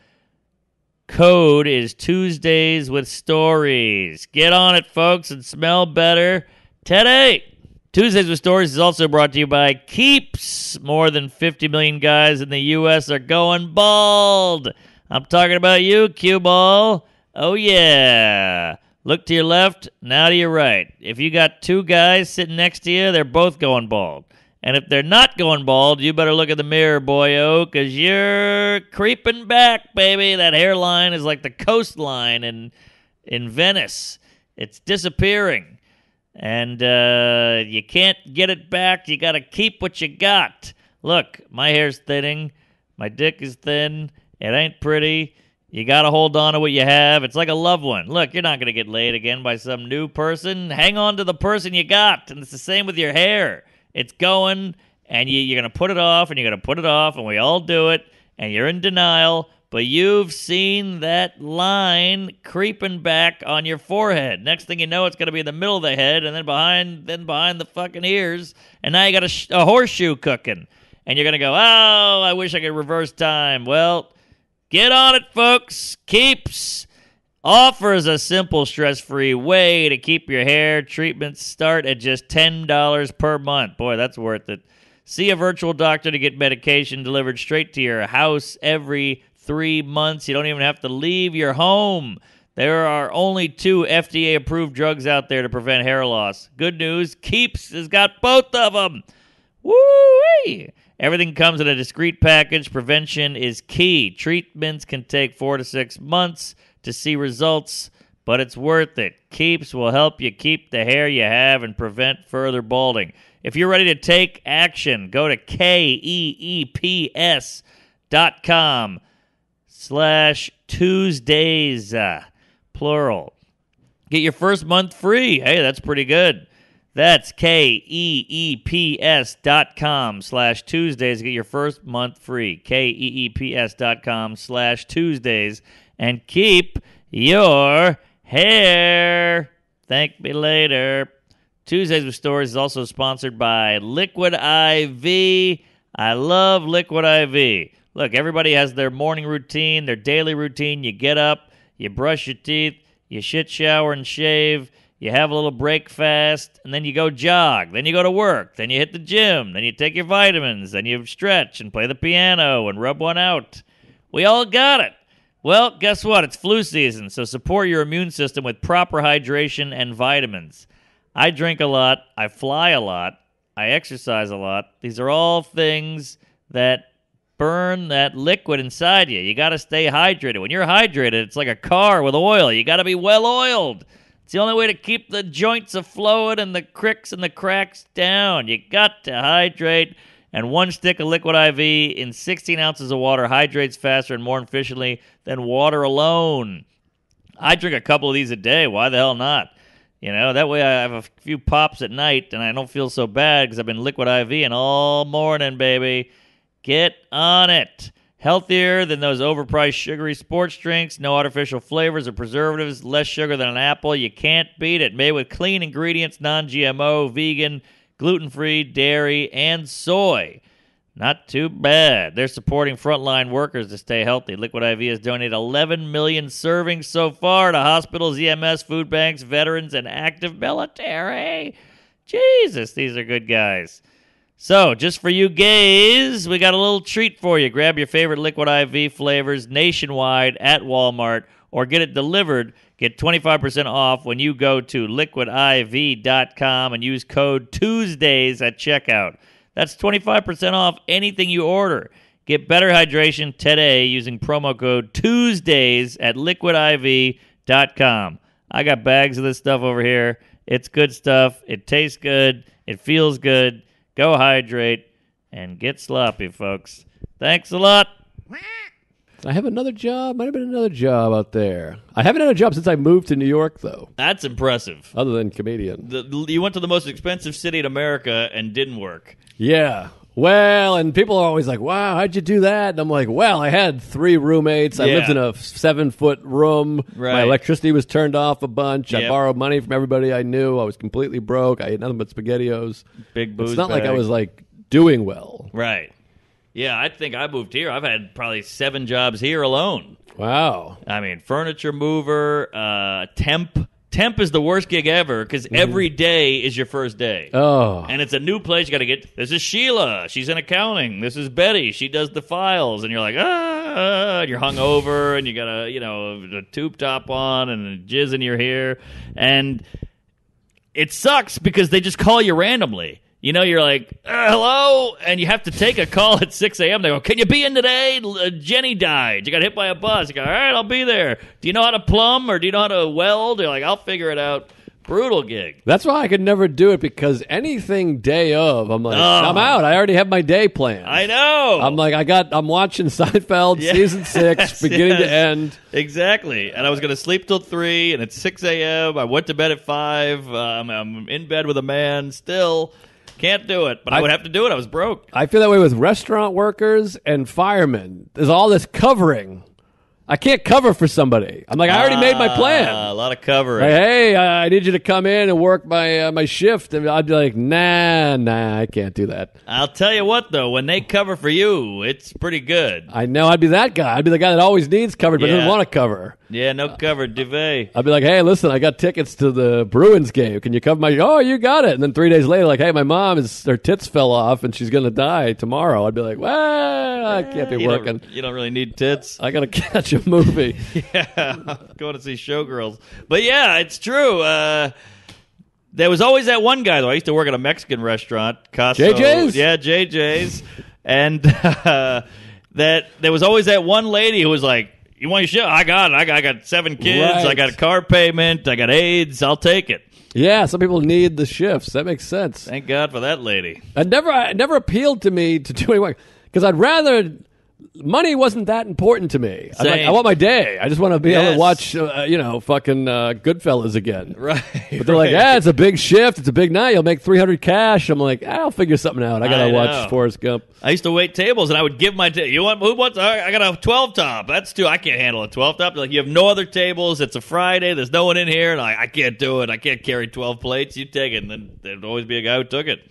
Code is Tuesdays with Stories. Get on it, folks, and smell better today. Tuesdays with Stories is also brought to you by Keeps. More than 50 million guys in the U.S. are going bald. I'm talking about you, cue ball. Oh, yeah. Look to your left, now to your right. If you got two guys sitting next to you, they're both going bald. And if they're not going bald, you better look in the mirror, boyo, because you're creeping back, baby. That hairline is like the coastline in, in Venice, it's disappearing and uh, you can't get it back. You got to keep what you got. Look, my hair's thinning, my dick is thin. It ain't pretty. You got to hold on to what you have. It's like a loved one. Look, you're not going to get laid again by some new person. Hang on to the person you got. And it's the same with your hair. It's going, and you, you're going to put it off, and you're going to put it off, and we all do it, and you're in denial. but you've seen that line creeping back on your forehead. Next thing you know, it's going to be in the middle of the head, and then behind, then behind the fucking ears, and now you got a, sh- a horseshoe cooking, and you're going to go, "Oh, I wish I could reverse time." Well, get on it, folks. Keeps offers a simple stress-free way to keep your hair. Treatments start at just $10 per month. Boy, that's worth it. See a virtual doctor to get medication delivered straight to your house every 3 months. You don't even have to leave your home. There are only two FDA approved drugs out there to prevent hair loss. Good news, Keeps has got both of them. Woo! Everything comes in a discreet package. Prevention is key. Treatments can take four to six months to see results, but it's worth it. Keeps will help you keep the hair you have and prevent further balding. If you're ready to take action, go to K-E-E-P-S dot com slash Tuesdays, uh, plural. Get your first month free. Hey, that's pretty good. That's K-E-E-P-S dot com slash Tuesdays. Get your first month free. K-E-E-P-S dot com slash Tuesdays. And keep your hair. Thank me later. Tuesdays with Stories is also sponsored by Liquid IV. I love Liquid IV. Look, everybody has their morning routine, their daily routine. You get up, you brush your teeth, you shit, shower, and shave. You have a little breakfast, and then you go jog. Then you go to work. Then you hit the gym. Then you take your vitamins. Then you stretch and play the piano and rub one out. We all got it. Well, guess what? It's flu season, so support your immune system with proper hydration and vitamins. I drink a lot, I fly a lot, I exercise a lot. These are all things that burn that liquid inside you. You got to stay hydrated. When you're hydrated, it's like a car with oil. You got to be well oiled. It's the only way to keep the joints afloat and the cricks and the cracks down. You got to hydrate. And one stick of liquid IV in 16 ounces of water hydrates faster and more efficiently than water alone. I drink a couple of these a day. Why the hell not? You know, that way I have a few pops at night and I don't feel so bad because I've been liquid IVing all morning, baby. Get on it. Healthier than those overpriced sugary sports drinks, no artificial flavors or preservatives, less sugar than an apple. You can't beat it. Made with clean ingredients, non GMO, vegan, gluten free, dairy, and soy. Not too bad. They're supporting frontline workers to stay healthy. Liquid IV has donated 11 million servings so far to hospitals, EMS, food banks, veterans, and active military. Jesus, these are good guys. So, just for you gays, we got a little treat for you. Grab your favorite Liquid IV flavors nationwide at Walmart or get it delivered. Get 25% off when you go to liquidiv.com and use code Tuesdays at checkout. That's 25% off anything you order. Get better hydration today using promo code Tuesdays at liquidiv.com. I got bags of this stuff over here. It's good stuff. It tastes good. It feels good. Go hydrate and get sloppy, folks. Thanks a lot. I have another job. Might have been another job out there. I haven't had a job since I moved to New York, though, That's impressive. other than comedian. The, you went to the most expensive city in America and didn't work. Yeah. Well, and people are always like, wow, how'd you do that? And I'm like, well, I had three roommates. I Yeah. lived in a seven foot room. My Right. electricity was turned off a bunch. I Yep. borrowed money from everybody I knew. I was completely broke. I ate nothing but SpaghettiOs. Big booze. It's not like I bag. was like doing well. Right. Yeah, I think I moved here. I've had probably seven jobs here alone. Wow. I mean, furniture mover, uh, temp. Temp is the worst gig ever because every day is your first day. Oh. And it's a new place. You got to get. This is Sheila. She's in accounting. This is Betty. She does the files. And you're like, ah. And you're hungover, and you got a, you know, a tube top on, and a jizz in your hair, and it sucks because they just call you randomly. You know, you're like, uh, hello, and you have to take a call at 6 a.m. They go, can you be in today? Uh, Jenny died. You got hit by a bus. You go, all right, I'll be there. Do you know how to plumb or do you know how to weld? You're like, I'll figure it out. Brutal gig. That's why I could never do it because anything day of, I'm like, Oh. I'm out. I already have my day planned. I know. I'm like, I got, I'm watching Seinfeld Yes, season six, beginning to end. Exactly. And I was going to sleep till 3, and it's 6 a.m. I went to bed at 5. Um, I'm in bed with a man still. Can't do it, but I, I- would have to do it. I was broke. I feel that way with restaurant workers and firemen. There's all this covering I can't cover for somebody. I'm like, I already made my Ah, plan. a lot of covering. Like, hey, I I need you to come in and work my uh, my shift, and I'd be like, nah, nah, I can't do that. I'll tell you what, though, when they cover for you, it's pretty good. I know I'd be that guy. I'd be the guy that always needs covered but doesn't want to cover. Yeah, no cover, duvet. I'd be like, hey, listen, I got tickets to the Bruins game. Can you cover my? Oh, you got it. And then three days later, like, hey, my mom is her tits fell off and she's gonna die tomorrow. I'd be like, well, I can't be you working. Don't, you don't really need tits. I gotta catch a movie. yeah, going to see showgirls. But yeah, it's true. Uh, there was always that one guy though. I used to work at a Mexican restaurant, Casa. JJ's? Yeah, JJ's, and uh, that there was always that one lady who was like, "You want your shit? I got it. I got, I got seven kids. I got a car payment. I got AIDS. I'll take it." yeah, some people need the shifts. That makes sense. Thank God for that lady. It never, it never appealed to me to do any work because I'd rather. Money wasn't that important to me. Like, I want my day. I just want to be able to watch, uh, you know, fucking uh, Goodfellas again. Right. But they're like, yeah, it's a big shift. It's a big night. You'll make 300 cash. I'm like, I'll figure something out. I got to watch know. Forrest Gump. I used to wait tables, and I would give my ta- you want who wants? right, I got a twelve top. That's too. I can't handle a twelve top. Like you have no other tables. It's a Friday. There's no one in here, and I, I can't do it. I can't carry twelve plates. You take it, and then there'd always be a guy who took it.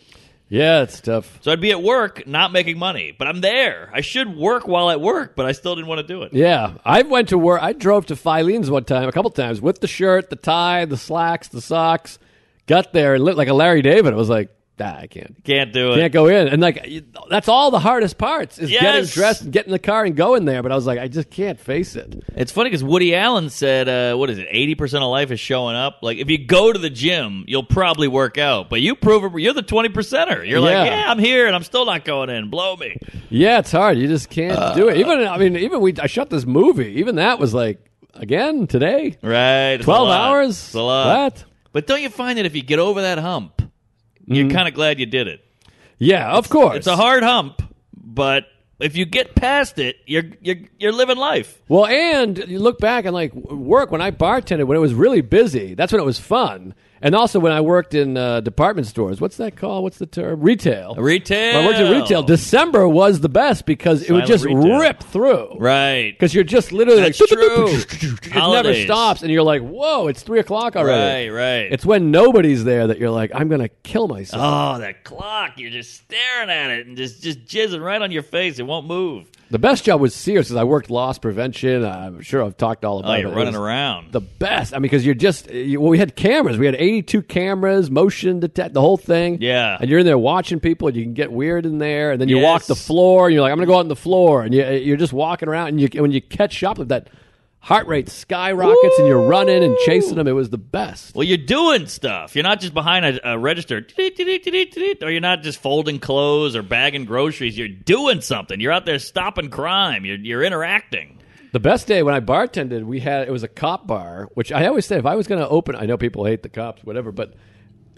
Yeah, it's tough. So I'd be at work, not making money, but I'm there. I should work while at work, but I still didn't want to do it. Yeah, I went to work. I drove to Filene's one time, a couple times, with the shirt, the tie, the slacks, the socks. Got there and looked like a Larry David. I was like, nah, I can't. Can't do it. Can't go in. And like, that's all the hardest parts is getting dressed and getting in the car and going there. But I was like, I just can't face it. It's funny because Woody Allen said, uh, "What is it? Eighty percent of life is showing up. Like if you go to the gym, you'll probably work out, but you prove it. You're the twenty percenter. You're Yeah. like, yeah, I'm here, and I'm still not going in. Blow me. Yeah, it's hard. You just can't do it. Even, I mean, even we, I shot this movie. Even that was like, again, today, Right? It's a 12 lot. hours? It's a lot. What? But don't you find that if you get over that hump, Mm-hmm. you're kind of glad you did it? Yeah, of course. It's a hard hump, but if you get past it, you're you're you're living life. Well, and you look back and like work when I bartended when it was really busy. That's when it was fun. And also when I worked in uh, department stores. What's that called? What's the term? Retail. Retail. When I worked in retail. December was the best because it would just retail. rip through. Right. Because you're just literally That's like, true. it never stops, and you're like, "Whoa, it's three o'clock already." Right. Right. It's when nobody's there that you're like, "I'm gonna kill myself." oh, that clock! You're just staring at it and just just jizzing right on your face. It won't move. The best job was Sears because I worked loss prevention. I'm sure I've talked all oh, about Oh, it. you're It running was around. The best. I mean, because you're just you, well, we had cameras. We had 82 cameras, motion detect, the whole thing. Yeah. and you're in there watching people, and you can get weird in there. And then you Yes. walk the floor, and you're like, I'm gonna go out on the floor, and you, you're just walking around, and you when you catch up with that heart rate skyrockets, and you're running and chasing them. It was the best. Well, you're doing stuff. You're not just behind a, a register, or you're not just folding clothes or bagging groceries. You're doing something. You're out there stopping crime. You're you're interacting. The best day when I bartended, we had it was a cop bar, which I always say if I was going to open, I know people hate the cops, whatever, but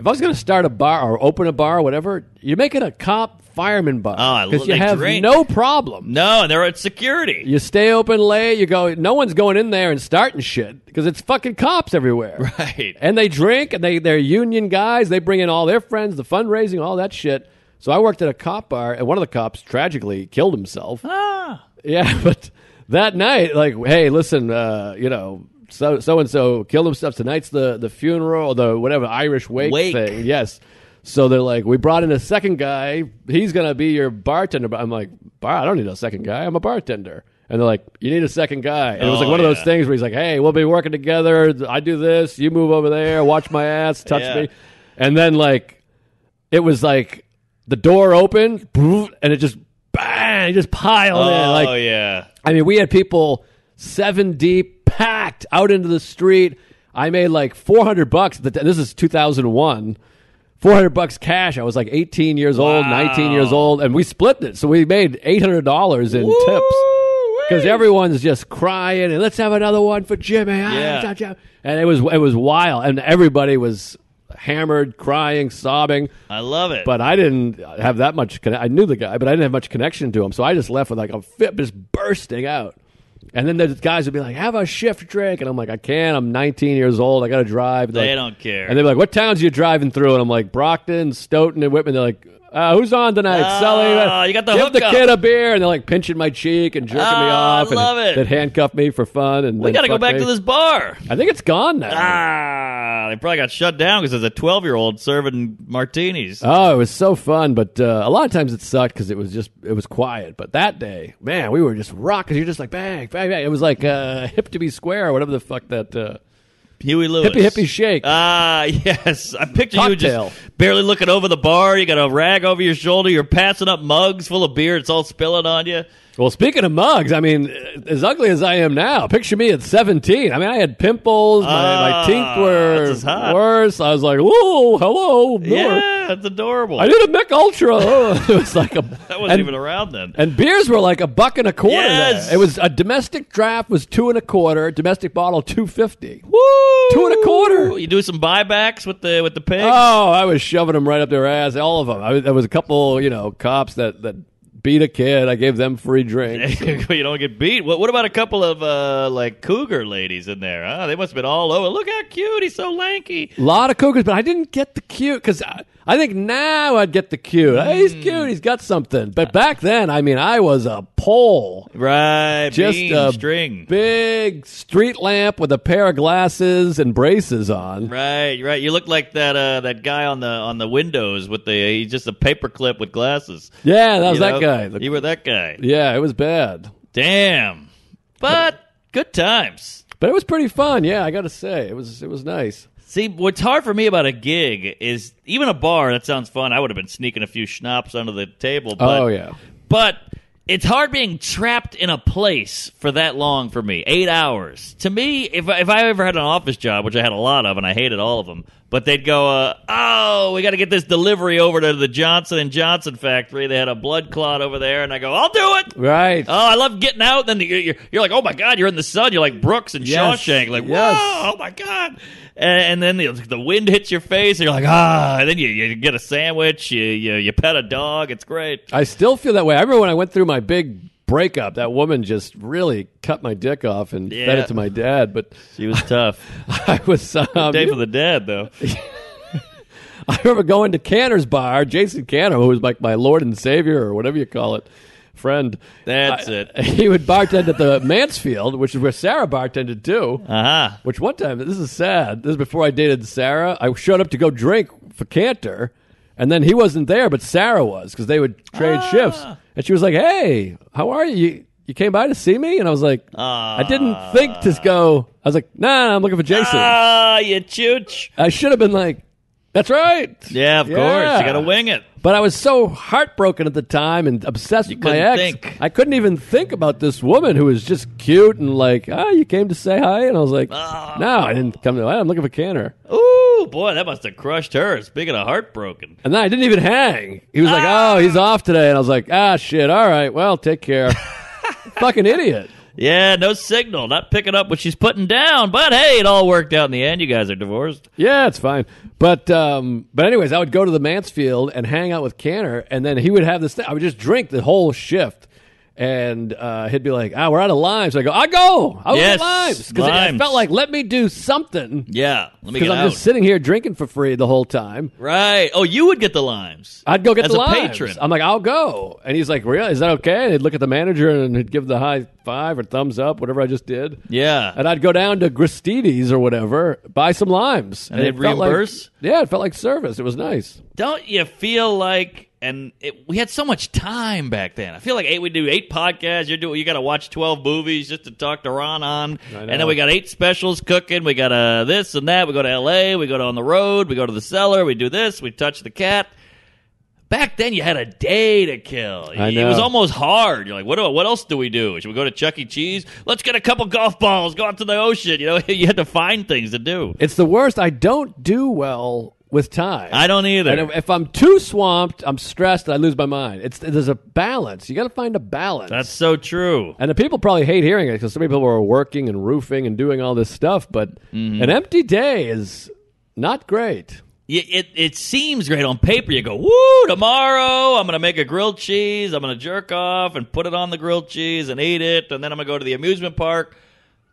if I was going to start a bar or open a bar or whatever, you make it a cop fireman bar Oh, I because you have drink. no problem. No, they're at security. You stay open late. You go. No one's going in there and starting shit because it's fucking cops everywhere. Right. And they drink and they they're union guys. They bring in all their friends, the fundraising, all that shit. So I worked at a cop bar, and one of the cops tragically killed himself. Ah. Yeah, but that night, like, hey, listen, uh, you know, so so and so killed himself. Tonight's the the funeral, the whatever Irish wake, Wake. thing. Yes. So they're like, we brought in a second guy. He's gonna be your bartender. But I'm like, bar? I don't need a second guy. I'm a bartender. And they're like, you need a second guy. And it was like Oh, one of those things where he's like, hey, we'll be working together. I do this. You move over there. Watch my ass. Touch Yeah. me. And then like, it was like the door opened, and it just bang, it just piled in. Oh Like yeah. I mean, we had people seven deep, packed out into the street. I made like four hundred bucks. at the t- This is two thousand one. Four hundred bucks cash. I was like eighteen years old, nineteen years old, and we split it. So we made eight hundred dollars in tips because everyone's just crying and let's have another one for Jimmy. Ah, Yeah. And it was it was wild, and everybody was hammered, crying, sobbing. I love it. But I didn't have that much. Conne- I knew the guy, but I didn't have much connection to him. So I just left with like a fit just bursting out. And then the guys would be like, "Have a shift drink," and I'm like, "I can't. I'm 19 years old. I got to drive." They're they like- don't care. And they're like, "What towns are you driving through?" And I'm like, "Brockton, Stoughton, and Whitman." They're like, Uh, who's on tonight? Ah, Sully. you got the Give the kid a beer, and they're like pinching my cheek and jerking me Ah, off. I love and it. They'd handcuff me for fun. And We got to go back me. to this bar. I think it's gone now. Ah, they probably got shut down because there's a 12 year old serving martinis. Oh, it was so fun, but uh, a lot of times it sucked because it was just it was quiet. But that day, man, we were just rocking. You're just like bang, bang, bang. It was like uh, hip to be square, or whatever the fuck that. Huey Lewis. Hippie hippie shake. Ah, yes. I picture Cocktail. you just barely looking over the bar. You got a rag over your shoulder. You're passing up mugs full of beer. It's all spilling on you. Well, speaking of mugs, I mean, as ugly as I am now, picture me at 17. I mean, I had pimples. My, my Ah, teeth were that's worse. I was like, whoa, hello. Yeah, it's adorable. I did a Mich Ultra. It was like a. that wasn't and, even around then. and beers were like a buck and a quarter. Yes. there. It was a domestic draft was two and a quarter. Domestic bottle two fifty. Woo! Two and a quarter. You do some buybacks with the with the pigs. Oh, I was shoving them right up their ass, all of them. I was, there was a couple, you know, cops that that beat a kid. I gave them free drinks. you don't get beat. What, what about a couple of uh, like cougar ladies in there? Huh? They must have been all over. Look how cute. He's so lanky. A lot of cougars, but I didn't get the cute because I, think now I'd get the cute. Hey, he's Hmm. cute. He's got something. But back then, I mean, I was a pole. Right. Just bean a string. big street lamp with a pair of glasses and braces on. Right, right. You look like that uh, that guy on the on the windows with the he's just a paperclip with glasses. Yeah, that was You that know? guy. The- You were that guy. yeah, it was bad. Damn. But good times. But it was pretty fun. Yeah, I got to say, it was it was nice. See, what's hard for me about a gig is even a bar. That sounds fun. I would have been sneaking a few schnapps under the table. But, oh yeah, But it's hard being trapped in a place for that long for me. Eight hours. To me, if, if I ever had an office job, which I had a lot of, and I hated all of them, but they'd go, uh, oh, we got to get this delivery over to the Johnson and Johnson factory. They had a blood clot over there, and I go, I'll do it. right. Oh, I love getting out. Then you're, you're, like, oh my god, you're in the sun. You're like Brooks and Yes. Shawshank. Like, Yes. whoa, oh my god. And, and then the, the wind hits your face, and you're like, ah. And then you, you get a sandwich. You, you you pet a dog. It's great. I still feel that way. I remember when I went through my big breakup, that woman just really cut my dick off and fed it to my dad. But She was tough. I was um, Day for the dead, though. I remember going to Canner's bar, Jason Canner, who was like my Lord and Savior or whatever you call it, friend. That's I- it. He would bartend at the Mansfield, which is where Sarah bartended too. Uh huh. Which one time, this is sad. This is before I dated Sarah. I showed up to go drink for Cantor, and then he wasn't there, but Sarah was because they would trade Ah. shifts. And she was like, "Hey, how are you? you? You came by to see me?" And I was like, "I didn't think to go." I was like, "Nah, I'm looking for Jason." Ah, you chooch. I should have been like, "That's right." Yeah, of course. You got to wing it. But I was so heartbroken at the time and obsessed with my ex. think. I couldn't even think about this woman who was just cute and like, ah, you came to say hi, and I was like, Ah. no, I didn't come to. I'm looking for Canner, Ooh, boy, that must have crushed her. Speaking of heartbroken. and then I didn't even hang. He was like, oh, he's off today, and I was like, ah, shit, all right, well, take care. Fucking idiot. Yeah, no signal. Not picking up what she's putting down. But hey, it all worked out in the end. You guys are divorced. Yeah, it's fine. But um, but anyways, I would go to the Mansfield and hang out with Canner, and then he would have this thing. I would just drink the whole shift. And uh, he'd be like, "Ah, we're out of limes." I go, "I go, I'll Yes, get limes," because I felt like let me do something Yeah, let me because I'm out. just sitting here drinking for free the whole time. right. Oh, you would get the limes. I'd go get As the a limes. patron. I'm like, "I'll go," and he's like, "Really? Is that okay?" And he'd look at the manager and he'd give the high five or thumbs up, whatever I just did. Yeah. And I'd go down to Gristedes or whatever, buy some limes, And it they'd felt like- yeah, it felt like service. It was nice. Don't you feel like? And it, we had so much time back then. I feel like eight. We do eight podcasts. You're doing. You got to watch twelve movies just to talk to Ron on. And then we got eight specials cooking. We got uh, this and that. We go to L.A. We go to on the road. We go to the cellar. We do this. We touch the cat. Back then, you had a day to kill. I know. It was almost hard. You're like, what? Do, what else do we do? Should we go to Chuck E. Cheese? Let's get a couple golf balls. Go out to the ocean. You know, you had to find things to do. It's the worst. I don't do well with time. I don't either. And if- I'm too swamped, I'm stressed. I lose my mind. It's there's a balance. You got to find a balance. That's so true. and the people probably hate hearing it because some people are working and roofing and doing all this stuff. But Mm-hmm. an empty day is not great. it, it, it seems great on paper. You go, woo, tomorrow I'm going to make a grilled cheese. I'm going to jerk off and put it on the grilled cheese and eat it. And then I'm going to go to the amusement park.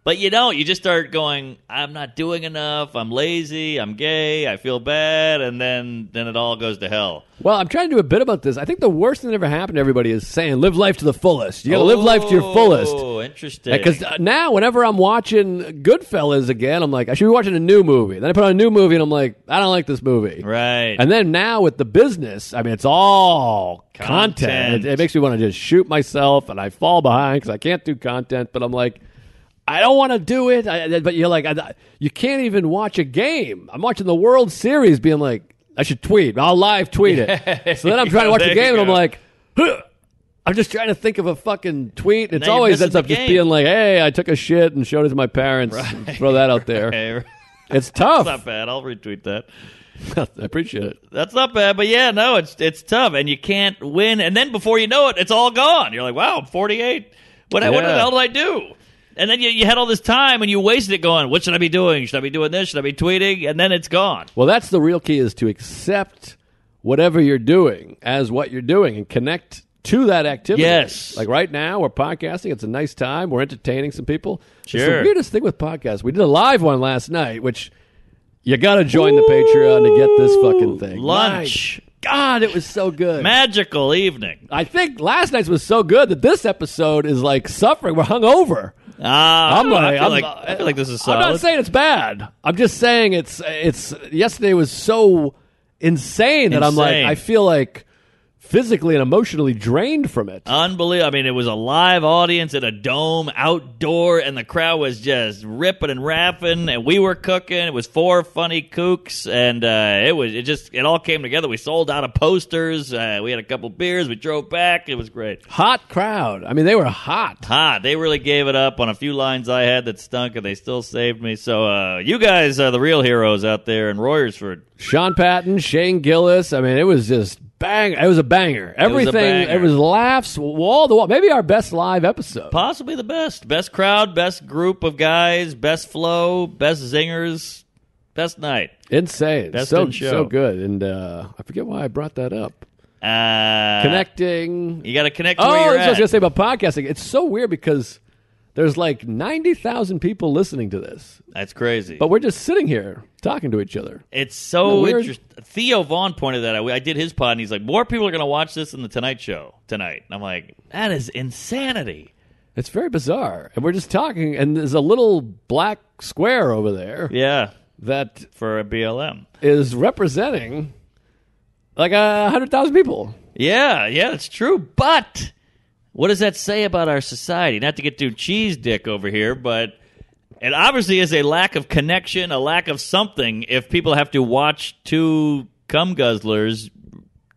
But you don't. You just start going, I'm not doing enough. I'm lazy. I'm gay. I feel bad. And then, then it all goes to hell. Well, I'm trying to do a bit about this. I think the worst thing that ever happened to everybody is saying live life to the fullest. You got to live life to your oh, fullest. Oh, interesting. Because uh, now, whenever I'm watching Goodfellas again, I'm like, I should be watching a new movie. Then I put on a new movie, and I'm like, I don't like this movie. right. And then now with the business, I mean, it's all content. Content. It, it makes me want to just shoot myself, and I fall behind because I can't do content. But I'm like, I don't want to do it. I, but you're like, I, you can't even watch a game. I'm watching the World Series, being like, I should tweet. I'll live tweet it. So then I'm trying to watch the game, and I'm like, huh. I'm just trying to think of a fucking tweet. It's always ends up the just being like, hey, I took a shit and showed it to my parents. Throw that out there. Okay. It's That's tough. not bad. I'll retweet that. I appreciate it. That's not bad, but yeah, no, it's it's tough, and you can't win. And then before you know it, it's all gone. You're like, wow, I'm 48. What, what the hell did I do? And then you, you had all this time, and you wasted it going. What should I be doing? Should I be doing this? Should I be tweeting? And then it's gone. Well, that's the real key is to accept whatever you're doing as what you're doing and connect to that activity. Yes. Like right now, we're podcasting. It's a nice time. We're entertaining some people. It's the Sure. weirdest thing with podcasts. We did a live one last night, which you got to join the Patreon to get this fucking thing. Lunch, My God, it was so good. magical evening. I think last night's was so good that this episode is like suffering. We're hungover. Ah, I'm I like, feel I'm, like I feel like this is I'm not saying it's bad. I'm just saying it's it's. Yesterday was so insane that I'm like Insane. I feel like physically and emotionally drained from it. Unbelievable. I mean, it was a live audience at a dome outdoor, and the crowd was just ripping and rapping, and we were cooking. It was four funny kooks, and uh, it was it just it all came together. We sold out of posters. Uh, we had a couple beers. We drove back. It was great. Hot crowd. I mean, they were hot. Hot. They really gave it up on a few lines I had that stunk, and they still saved me. So uh, you guys are the real heroes out there in Royersford. Sean Patton, Shane Gillis. I mean, it was just bang. It was a banger. Everything. banger. It was laughs wall to wall. Maybe our best live episode. Possibly the best. Best crowd, best group of guys, best flow, best zingers, best night. Insane. Best so in show. so good. And uh, I forget why I brought that up. Uh, Connecting. You got to connect to Oh, that's what I was at. going to say about podcasting. It's so weird because there's like 90,000 people listening to this, That's crazy. but we're just sitting here talking to each other. it's so Isn't that weird? interesting. Theo Von pointed that out. I did his pod, and he's like, more people are going to watch this than the Tonight Show tonight. And I'm like, that is insanity. It's very bizarre. And we're just talking, and there's a little black square over there Yeah, that for a BLM. is representing like a 100,000 people. Yeah, yeah, that's true. But what does that say about our society? Not to get too cheese dick over here, but it obviously is a lack of connection, a lack of something if people have to watch two cum guzzlers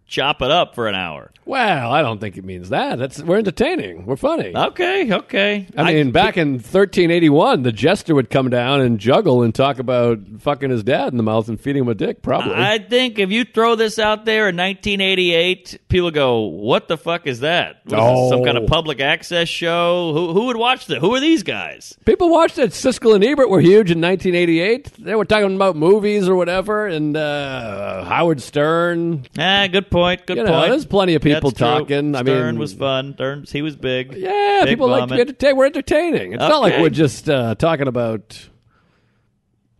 chop it up for an hour. Well, I don't think it means that. That's we're entertaining. We're funny. Okay, okay. I mean, back in 1381, the jester would come down and juggle and talk about fucking his dad in the mouth and feeding him a dick, probably. I think if you throw this out there in 1988, people go, "What the fuck is that? Is this, some Oh. kind of public access show? Who who would watch that? Who are these guys?" People watched it. Siskel and Ebert were huge in 1988. They were talking about movies or whatever, and uh, Howard Stern. Ah, good point. Good You know, point. there's plenty of people That's true. talking. I Stern mean, was fun. Stern, he was big. Yeah, Big people like to be entertained. We're entertaining. It's not like we're just uh, talking about,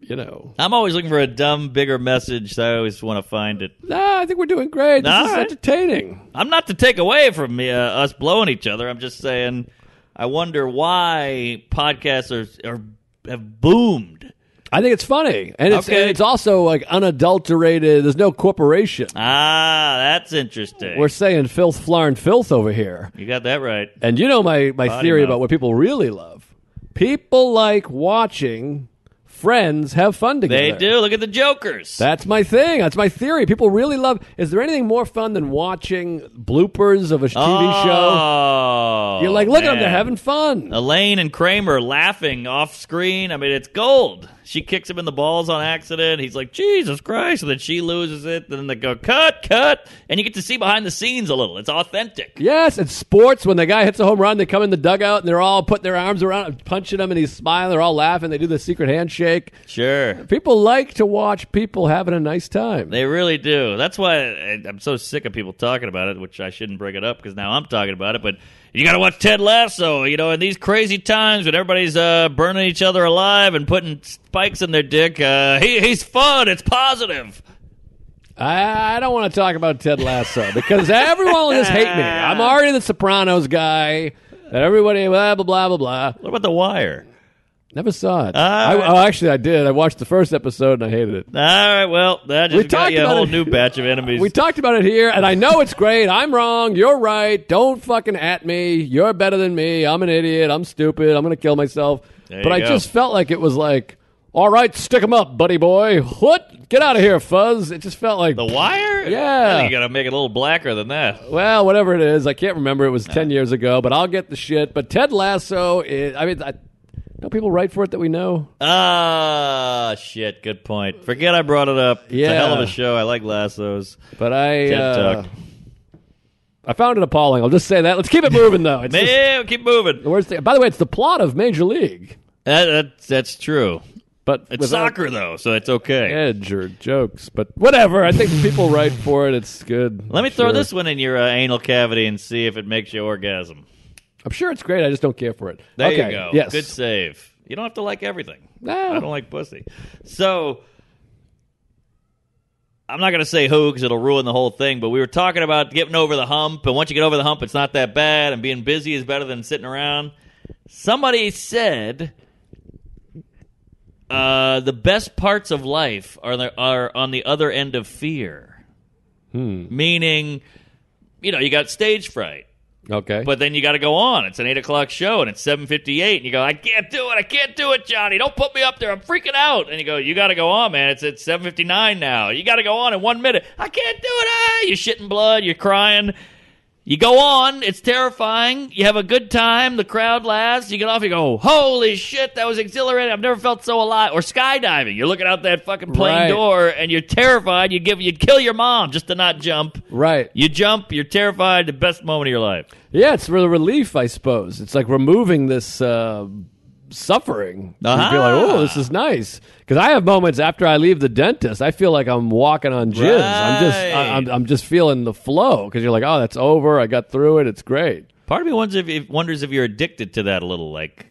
you know. I'm always looking for a dumb, bigger message. So I always want to find it. Nah, I think we're doing great. This All is right. entertaining. I'm not to take away from uh, us blowing each other. I'm just saying, I wonder why podcasts are, are have boomed. I think it's funny, and it's Okay. and it's also like unadulterated. There's no corporation. Ah, that's interesting. We're saying filth, flar, and filth over here. you got that right. And you know my, my Potty theory mouth. about what people really love. People like watching friends have fun together. They do. Look at the Jokers. That's my thing. That's my theory. People really love. Is there anything more fun than watching bloopers of a TV show? oh, You're like, look at them. They're having fun. Elaine and Kramer laughing off screen. I mean, it's gold. She kicks him in the balls on accident. He's like, Jesus Christ. And then she loses it. Then they go, cut, cut. And you get to see behind the scenes a little. It's authentic. Yes, it's sports. When the guy hits a home run, they come in the dugout and they're all putting their arms around him, punching him, and he's smiling. They're all laughing. They do the secret handshake. Sure. People like to watch people having a nice time. They really do. That's why I, I'm so sick of people talking about it, which I shouldn't bring it up because now I'm talking about it. But you got to watch Ted Lasso. You know, in these crazy times when everybody's uh, burning each other alive and putting spikes in their dick, uh, he, he's fun. It's positive. I, I don't want to talk about Ted Lasso because everyone will just hate me. I'm already the Sopranos guy. Everybody, blah, blah, blah, blah, blah. What about The Wire? Never saw it. I, oh, actually, I did. I watched the first episode and I hated it. All right, well, that We got talked you a whole it. new batch of enemies. We talked about it here, and I know it's great. I'm wrong. You're right. Don't fucking at me. You're better than me. I'm an idiot. I'm stupid. I'm going to kill myself. There but I go. just felt like it was like, all right, stick 'em up, buddy boy. What? Get out of here, Fuzz. It just felt like, the Wire? Yeah. You got to make it a little blacker than that. well, whatever it is. I can't remember. It was 10 years ago, but I'll get the shit. But Ted Lasso, is, I mean, I, don't people write for it that we know? Ah, shit. Good point. Forget I brought it up. It's a Yeah. hell of a show. I like lassos. But I. Uh. I found it appalling. I'll just say that. Let's keep it moving, though. It's just- Man, keep moving. the worst thing. By the way, it's the plot of Major League. That, that's, that's true. But It's without soccer, though, so it's okay. edge or jokes, but whatever. I think people write for it. It's good. Let me throw sure. this one in your uh, anal cavity and see if it makes you orgasm. I'm sure it's great. I just don't care for it. There okay. you go. Yes. Good save. You don't have to like everything. No. I don't like pussy. So I'm not going to say who because it'll ruin the whole thing. But we were talking about getting over the hump, and once you get over the hump, it's not that bad, and being busy is better than sitting around. Somebody said uh, the best parts of life are the, are on the other end of fear, Hmm. meaning, you know, you got stage fright. Okay. But then you got to go on. It's an eight o'clock show, and it's seven fifty-eight, and you go, "I can't do it. I can't do it, Johnny. Don't put me up there. I'm freaking out." And you go, "You got to go on, man. It's at seven fifty-nine now. You got to go on in one minute. I can't do it. Ah, you're shitting blood. You're crying. You go on. It's terrifying. You have a good time. The crowd laughs. You get off. You go, "Holy shit, that was exhilarating. I've never felt so alive." Or skydiving. You're looking out that fucking plane Right. door, and you're terrified. You give, you'd kill your mom just to not jump. right. You jump. You're terrified. The best moment of your life. Yeah, it's real relief, I suppose. It's like removing this uh, suffering. You Ah. feel like, oh, this is nice. Because I have moments after I leave the dentist, I feel like I'm walking on jizz. I'm just, I, Right. I'm, I'm just feeling the flow. Because you're like, oh, that's over. I got through it. It's great. Part of me wonders if, if wonders if you're addicted to that a little. Like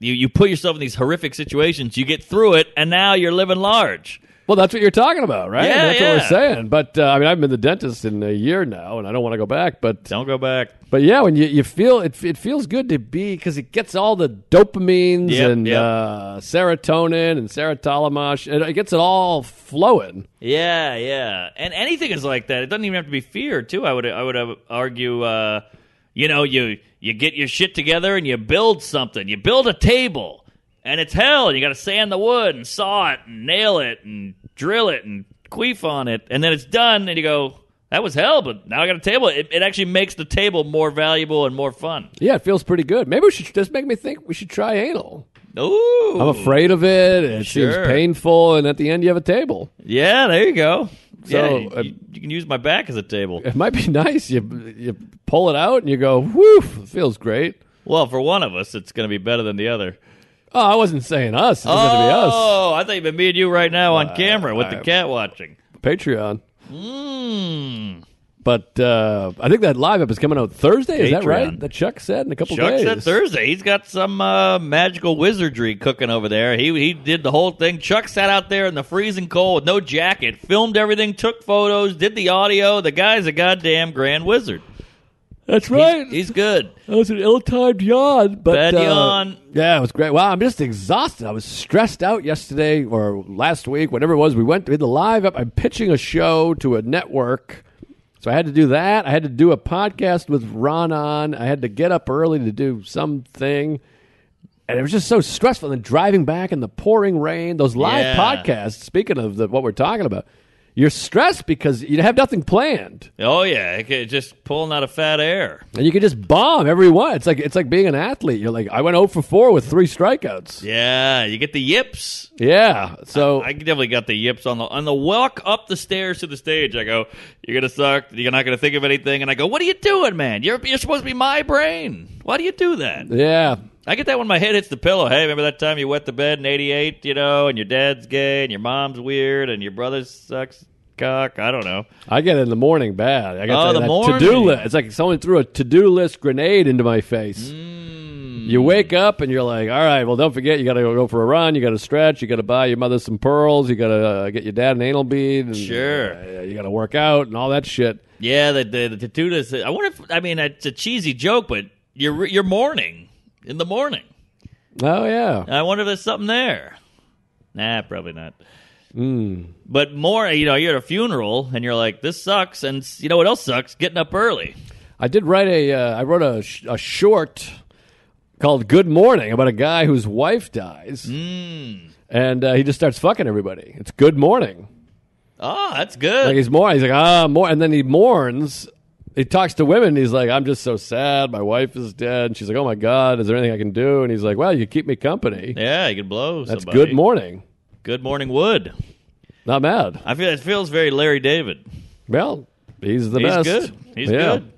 you, you put yourself in these horrific situations, you get through it, and now you're living large. Well, that's what you're talking about, right? Yeah, that's yeah. what we're saying. But uh, I mean, I've been the dentist in a year now, and I don't want to go back. But Don't go back. But yeah, when you, you feel it, it feels good to be because it gets all the dopamines Yep, and yep. Uh, serotonin and serotolamach, and it gets it all flowing. Yeah, yeah. And anything is like that. It doesn't even have to be fear, too. I would I would uh, argue. Uh, you know, you you get your shit together and you build something. You build a table, and it's hell. You got to sand the wood and saw it and nail it and drill it and queef on it, and then it's done. And you go, that was hell, but now I got a table. It, it actually makes the table more valuable and more fun. Yeah, it feels pretty good. Maybe we should just make me think we should try anal. Ooh, I'm afraid of it. It Sure. seems painful, and at the end you have a table. Yeah, there you go. So, yeah, you, uh, you- you can use my back as a table. It might be nice. You you pull it out and you go, whoo, it feels great. Well, for one of us, it's going to be better than the other. Oh, I wasn't saying us. It doesn't have to be us. Oh, I thought you meant me and you right now on camera with the cat watching. Patreon. Mmm. But uh, I think that live up is coming out Thursday. Is that Patreon. right? That Chuck said in a couple Chuck days. said Thursday. He's got some uh, magical wizardry cooking over there. He he did the whole thing. Chuck sat out there in the freezing cold with no jacket, filmed everything, took photos, did the audio. The guy's a goddamn grand wizard. That's right. He's, good. that was an ill-timed yawn, but Bad uh, yawn. Yeah, it was great. Wow, I'm just exhausted. I was stressed out yesterday or last week, whatever it was. We went to the live up. I'm pitching a show to a network, so I had to do that. I had to do a podcast with Ron on. I had to get up early to do something. And it was just so stressful. And then driving back in the pouring rain, those live Yeah. podcasts. Speaking of the, what we're talking about, you're stressed because you have nothing planned. Oh yeah, it just pulling out of fat air. And you can just bomb every one. It's like it's like being an athlete. You're like, I went 0 for 4 with three strikeouts. Yeah, you get the yips. Yeah. So I definitely got the yips on the on the walk up the stairs to the stage. I go, "You're gonna suck. You're not gonna think of anything." And I go, "What are you doing, man? You're you're supposed to be my brain. Why do you do that?" yeah. I get that when my head hits the pillow. Hey, remember that time you wet the bed in '88? You know, and your dad's gay, and your mom's weird, and your brother sucks cock. I don't know. I get it in the morning bad. I got Oh, the that morning. to-do list. It's like someone threw a to-do list grenade into my face. Mm. You wake up and you're like, all right, well, don't forget, you got to go for a run. You got to stretch. You got to buy your mother some pearls. You got to uh, get your dad an anal bead. And, Sure. uh, you got to work out and all that shit. Yeah, the the, the tattoo is. I wonder if I mean it's a cheesy joke, but you're you're mourning in the morning. Oh yeah. I wonder if there's something there. Nah, probably not. Mm. But more, you know, you're at a funeral and you're like, this sucks, and you know what else sucks? Getting up early. I did write a. Uh, I wrote a, sh- a short called "Good Morning" about a guy whose wife dies, Mm. and uh, he just starts fucking everybody. It's good morning. Oh, that's good. Like he's more. He's like ah more, and then he mourns. He talks to women. He's like, I'm just so sad. My wife is dead. And she's like, Oh my god, is there anything I can do? And he's like, Well, you keep me company. yeah, you could blow. That's somebody. good morning. Good morning, Wood. Not mad. I feel it feels very Larry David. Well, he's the best. He's best. good. He's yeah. good.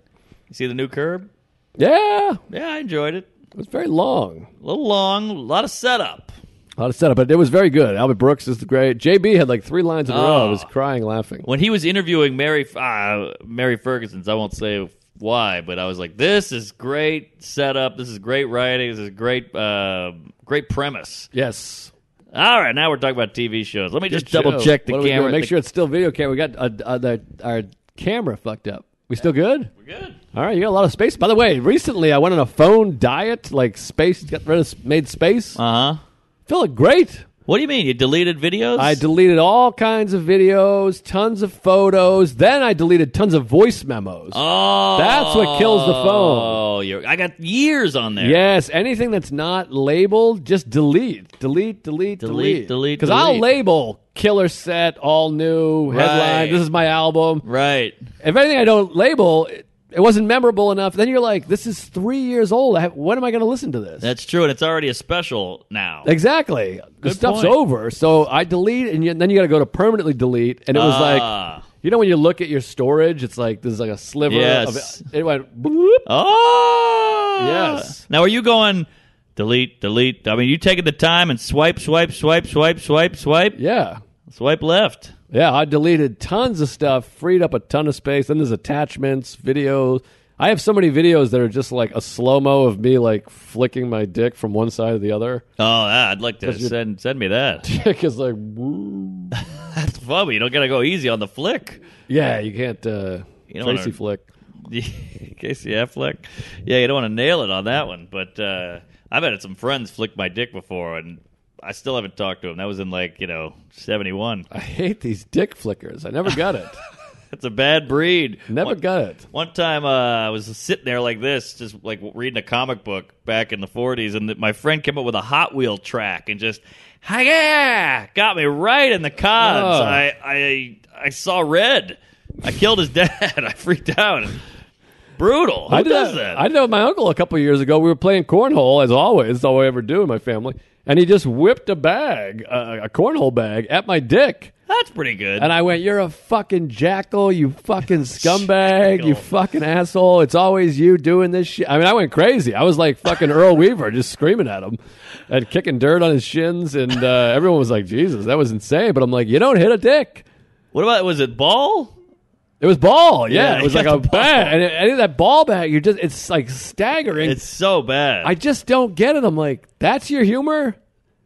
You see the new curb? Yeah, Yeah, I enjoyed it. it was very long. A little long, a lot of setup. A lot of setup, but it was very good. Albert Brooks is great. JB had like three lines in a row. I was Oh. crying laughing. When he was interviewing Mary uh, Mary Ferguson's, I won't say why, but I was like, "This is great setup. This is great writing. This is great, uh, great premise." Yes. All right, now we're talking about TV shows. Let me just Good double show. check the What are we doing? camera. Make the- sure it's still video camera. We got uh, uh, the, our camera fucked up. We still good? we're good. All right, you got a lot of space. By the way, recently I went on a phone diet, like space, got rid of, made space. Uh huh. Feeling great. What do you mean? You deleted videos? I deleted all kinds of videos, tons of photos. Then I deleted tons of voice memos. Oh, That's what kills the phone. Oh, you're, I got years on there. Yes, anything that's not labeled, just delete, delete, delete, Delete, delete, Because I'll label killer set, all new headline. Right. This is my album. Right. If anything I don't label, it, wasn't memorable enough. Then you're like, this is three years old. I when am I going to listen to this? That's true, and it's already a special now. exactly. The Good stuff's point. over. So I delete, and you, then you got to go to permanently delete. And it was like, Ah. you know, when you look at your storage, it's like there's like a sliver. Yes. Of it. it went. Bloop. Oh, Yes. Now, are you going delete, delete? I mean, you taking the time and swipe, swipe, swipe, swipe, swipe, swipe, Yeah. swipe left. Yeah, I deleted tons of stuff, freed up a ton of space. Then there's attachments, videos. I have so many videos that are just like a slow mo of me like flicking my dick from one side to the other. Oh, ah, I'd like to send send me that. Dick is like, woo. That's fun, but you don't got to go easy on the flick. yeah, you can't. Uh, You don't Tracy wanna- flick. Casey Affleck. Yeah, you don't want to nail it on that one, but uh, I've had some friends flick my dick before, and I still haven't talked to him. That was in like you know seventy one. I hate these dick flickers. I never got it. It's a bad breed. never One- got it. One time, uh, I was sitting there like this, just like reading a comic book back in the '40s, and my friend came up with a Hot Wheel track and just, yeah, got me right in the cods. Oh. I, I, I saw red. I killed his dad. I freaked out. Brutal. Who I did does that? I did that with my uncle a couple years ago. We were playing cornhole as always. That's all I ever do in my family. And he just whipped a bag, uh, a cornhole bag, at my dick. That's pretty good. And I went, "You're a fucking jackal, you fucking scumbag, you fucking asshole. It's always you doing this shit." I mean, I went crazy. I was like fucking Earl Weaver, just screaming at him and kicking dirt on his shins, and uh, everyone was like, "Jesus, that was insane." But I'm like, "You don't hit a dick." what about was it ball? It was ball, yeah. Yeah, it was you like got a the ball. bag, and any of that ball bag, you're just it's like staggering. It's so bad. I just don't get it. I'm like, that's your humor.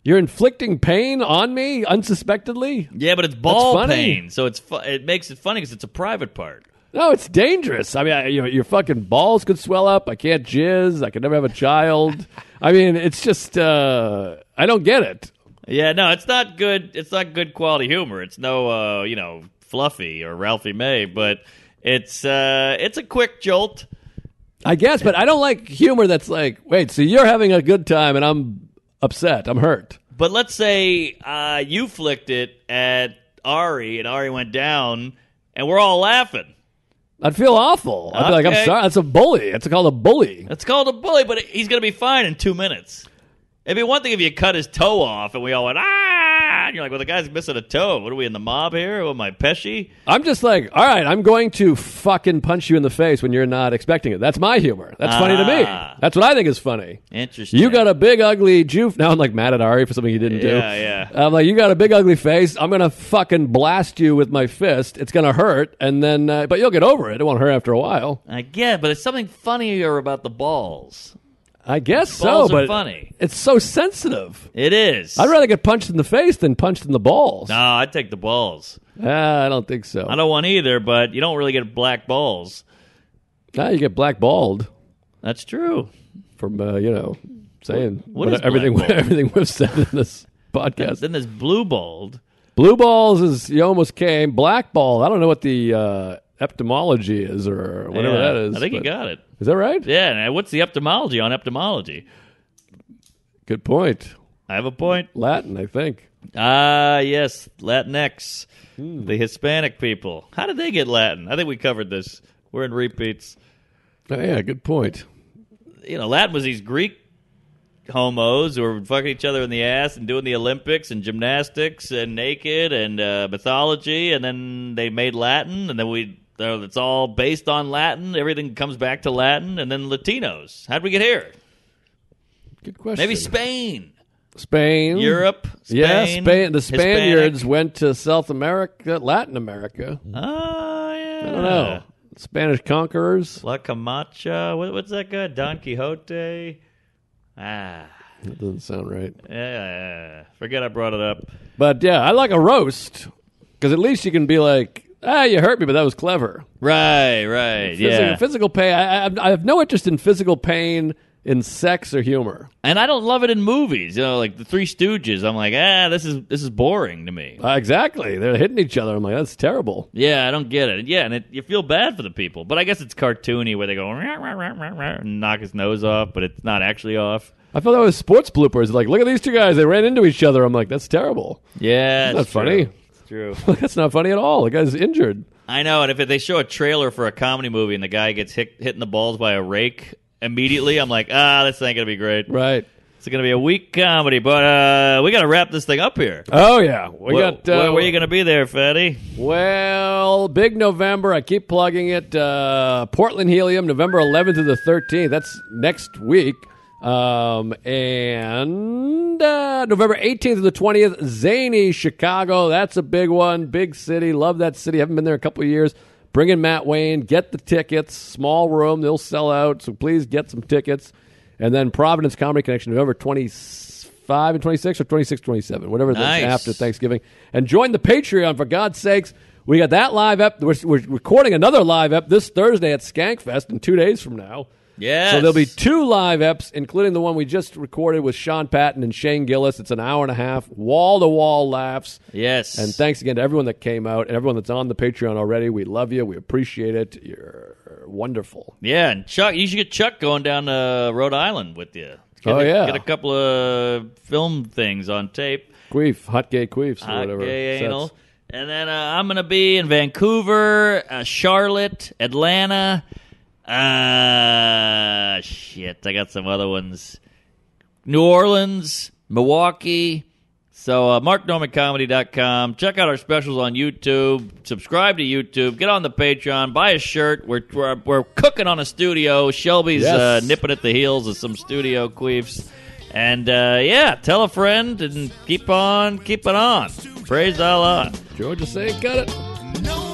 You're inflicting pain on me unsuspectedly. yeah, but it's ball funny. pain, so it's fu- it makes it funny because it's a private part. No, it's dangerous. I mean, I, you know, your fucking balls could swell up. I can't jizz. I could never have a child. I mean, it's just uh, I don't get it. Yeah, no, it's not good. It's not good quality humor. It's no, uh, you know, Fluffy or Ralphie May, but it's uh, it's a quick jolt. I guess, but I don't like humor that's like, wait, so you're having a good time and I'm upset. I'm hurt. But let's say uh, you flicked it at Ari, and Ari went down, and we're all laughing. I'd feel awful. I'd be like, I'm sorry. That's a bully. That's called a bully. That's called a bully, but he's going to be fine in two minutes. It'd be one thing if you cut his toe off, and we all went ah. Ah, and you're like, well, the guy's missing a toe. What are we in the mob here? What am I, Pesci? I'm just like, all right, I'm going to fucking punch you in the face when you're not expecting it. That's my humor. That's funny to me. Ah. That's what I think is funny. Interesting. You got a big ugly Jew. Now I'm like mad at Ari for something he didn't do. Yeah, yeah. I'm like, you got a big ugly face. I'm gonna fucking blast you with my fist. It's gonna hurt, and then, uh, but you'll get over it. It won't hurt after a while. I get, but it's something funnier about the balls. I guess Balls so, but funny. it's so sensitive. It is. I'd rather get punched in the face than punched in the balls. No, I'd take the balls. Ah, I don't think so. I don't want either, but you don't really get black balls. Ah, you get blackballed That's true. from uh, you know saying What is everything everything we've said in this podcast. Then there's blue balled. Blue balls is you almost came. Black ball. I don't know what the uh, etymology is or whatever Yeah, that is. I think you got it. Is that right? Yeah, what's the ophthalmology on ophthalmology? Good point. I have a point. Latin, I think. Ah, yes, Latinx, Hmm. the Hispanic people. How did they get Latin? I think we covered this. We're in repeats. Oh, yeah, good point. You know, Latin was these Greek homos who were fucking each other in the ass and doing the Olympics and gymnastics and naked and uh, mythology, and then they made Latin, and then we. Uh, It's all based on Latin. Everything comes back to Latin, and then Latinos. How'd we get here? Good question. Maybe Spain, Spain, Europe, Spain. Yeah, Spain. The Spaniards Hispanic. went to South America, Latin America. Oh yeah. I don't know. Spanish conquerors. La Camacha. What, what's that guy? Don Quixote. Ah, That doesn't sound right. yeah. Forget I brought it up. But yeah, I like a roast because at least you can be like, ah, you hurt me, but that was clever. Right, right. Physical, yeah. physical pain. I, I, I have no interest in physical pain in sex or humor. and I don't love it in movies. You know, like the Three Stooges. I'm like, ah, this is this is boring to me. Uh, exactly. They're hitting each other. I'm like, that's terrible. Yeah, I don't get it. Yeah, and it, you feel bad for the people, but I guess it's cartoony where they go "Rah, rah, rah, rah, rah," and knock his nose off, but it's not actually off. I felt that was sports bloopers. Like, look at these two guys. They ran into each other. I'm like, that's terrible. Yeah, That's it's not true. funny. It's true. that's not funny at all. The guy's injured. I know, and if they show a trailer for a comedy movie and the guy gets hit, hit in the balls by a rake immediately, I'm like, ah, this ain't gonna be great. Right. It's gonna be a weak comedy, but uh, we gotta wrap this thing up here. Oh, yeah. We Where- got. Uh, where, where you gonna be there, Fatty? Well, big November. I keep plugging it. Uh, Portland Helium, November 11th to the 13th. That's next week. Um, and uh, November 18th to the 20th, Zany, Chicago. That's a big one. Big city. Love that city. Haven't been there a couple of years. Bring in Matt Wayne. Get the tickets. Small room. They'll sell out. So please get some tickets. And then Providence Comedy Connection, November 25 and 26 or 26, 27, whatever Nice. that's after Thanksgiving. And join the Patreon, for God's sakes. We got that live ep. We're, we're recording another live ep this Thursday at Skankfest in two days from now. Yes. So there'll be two live eps, including the one we just recorded with Sean Patton and Shane Gillis. It's an hour and a half, wall to wall laughs. yes. And thanks again to everyone that came out and everyone that's on the Patreon already. We love you. We appreciate it. You're wonderful. yeah, and Chuck, you should get Chuck going down to Rhode Island with you. Get Oh, a, yeah. get a couple of film things on tape. Queef, hot gay queefs or Hot whatever. gay sets. anal. And then uh, I'm going to be in Vancouver, uh, Charlotte, Atlanta. Uh, shit, I got some other ones. New Orleans, Milwaukee. So, uh, marknormancomedy.com. Check out our specials on YouTube. Subscribe to YouTube. Get on the Patreon. Buy a shirt. We're, we're, we're cooking on a studio. Shelby's Yes. uh, nipping at the heels of some studio queefs. And, uh, yeah, tell a friend and keep on keeping on. Praise Allah. Georgia say, got it.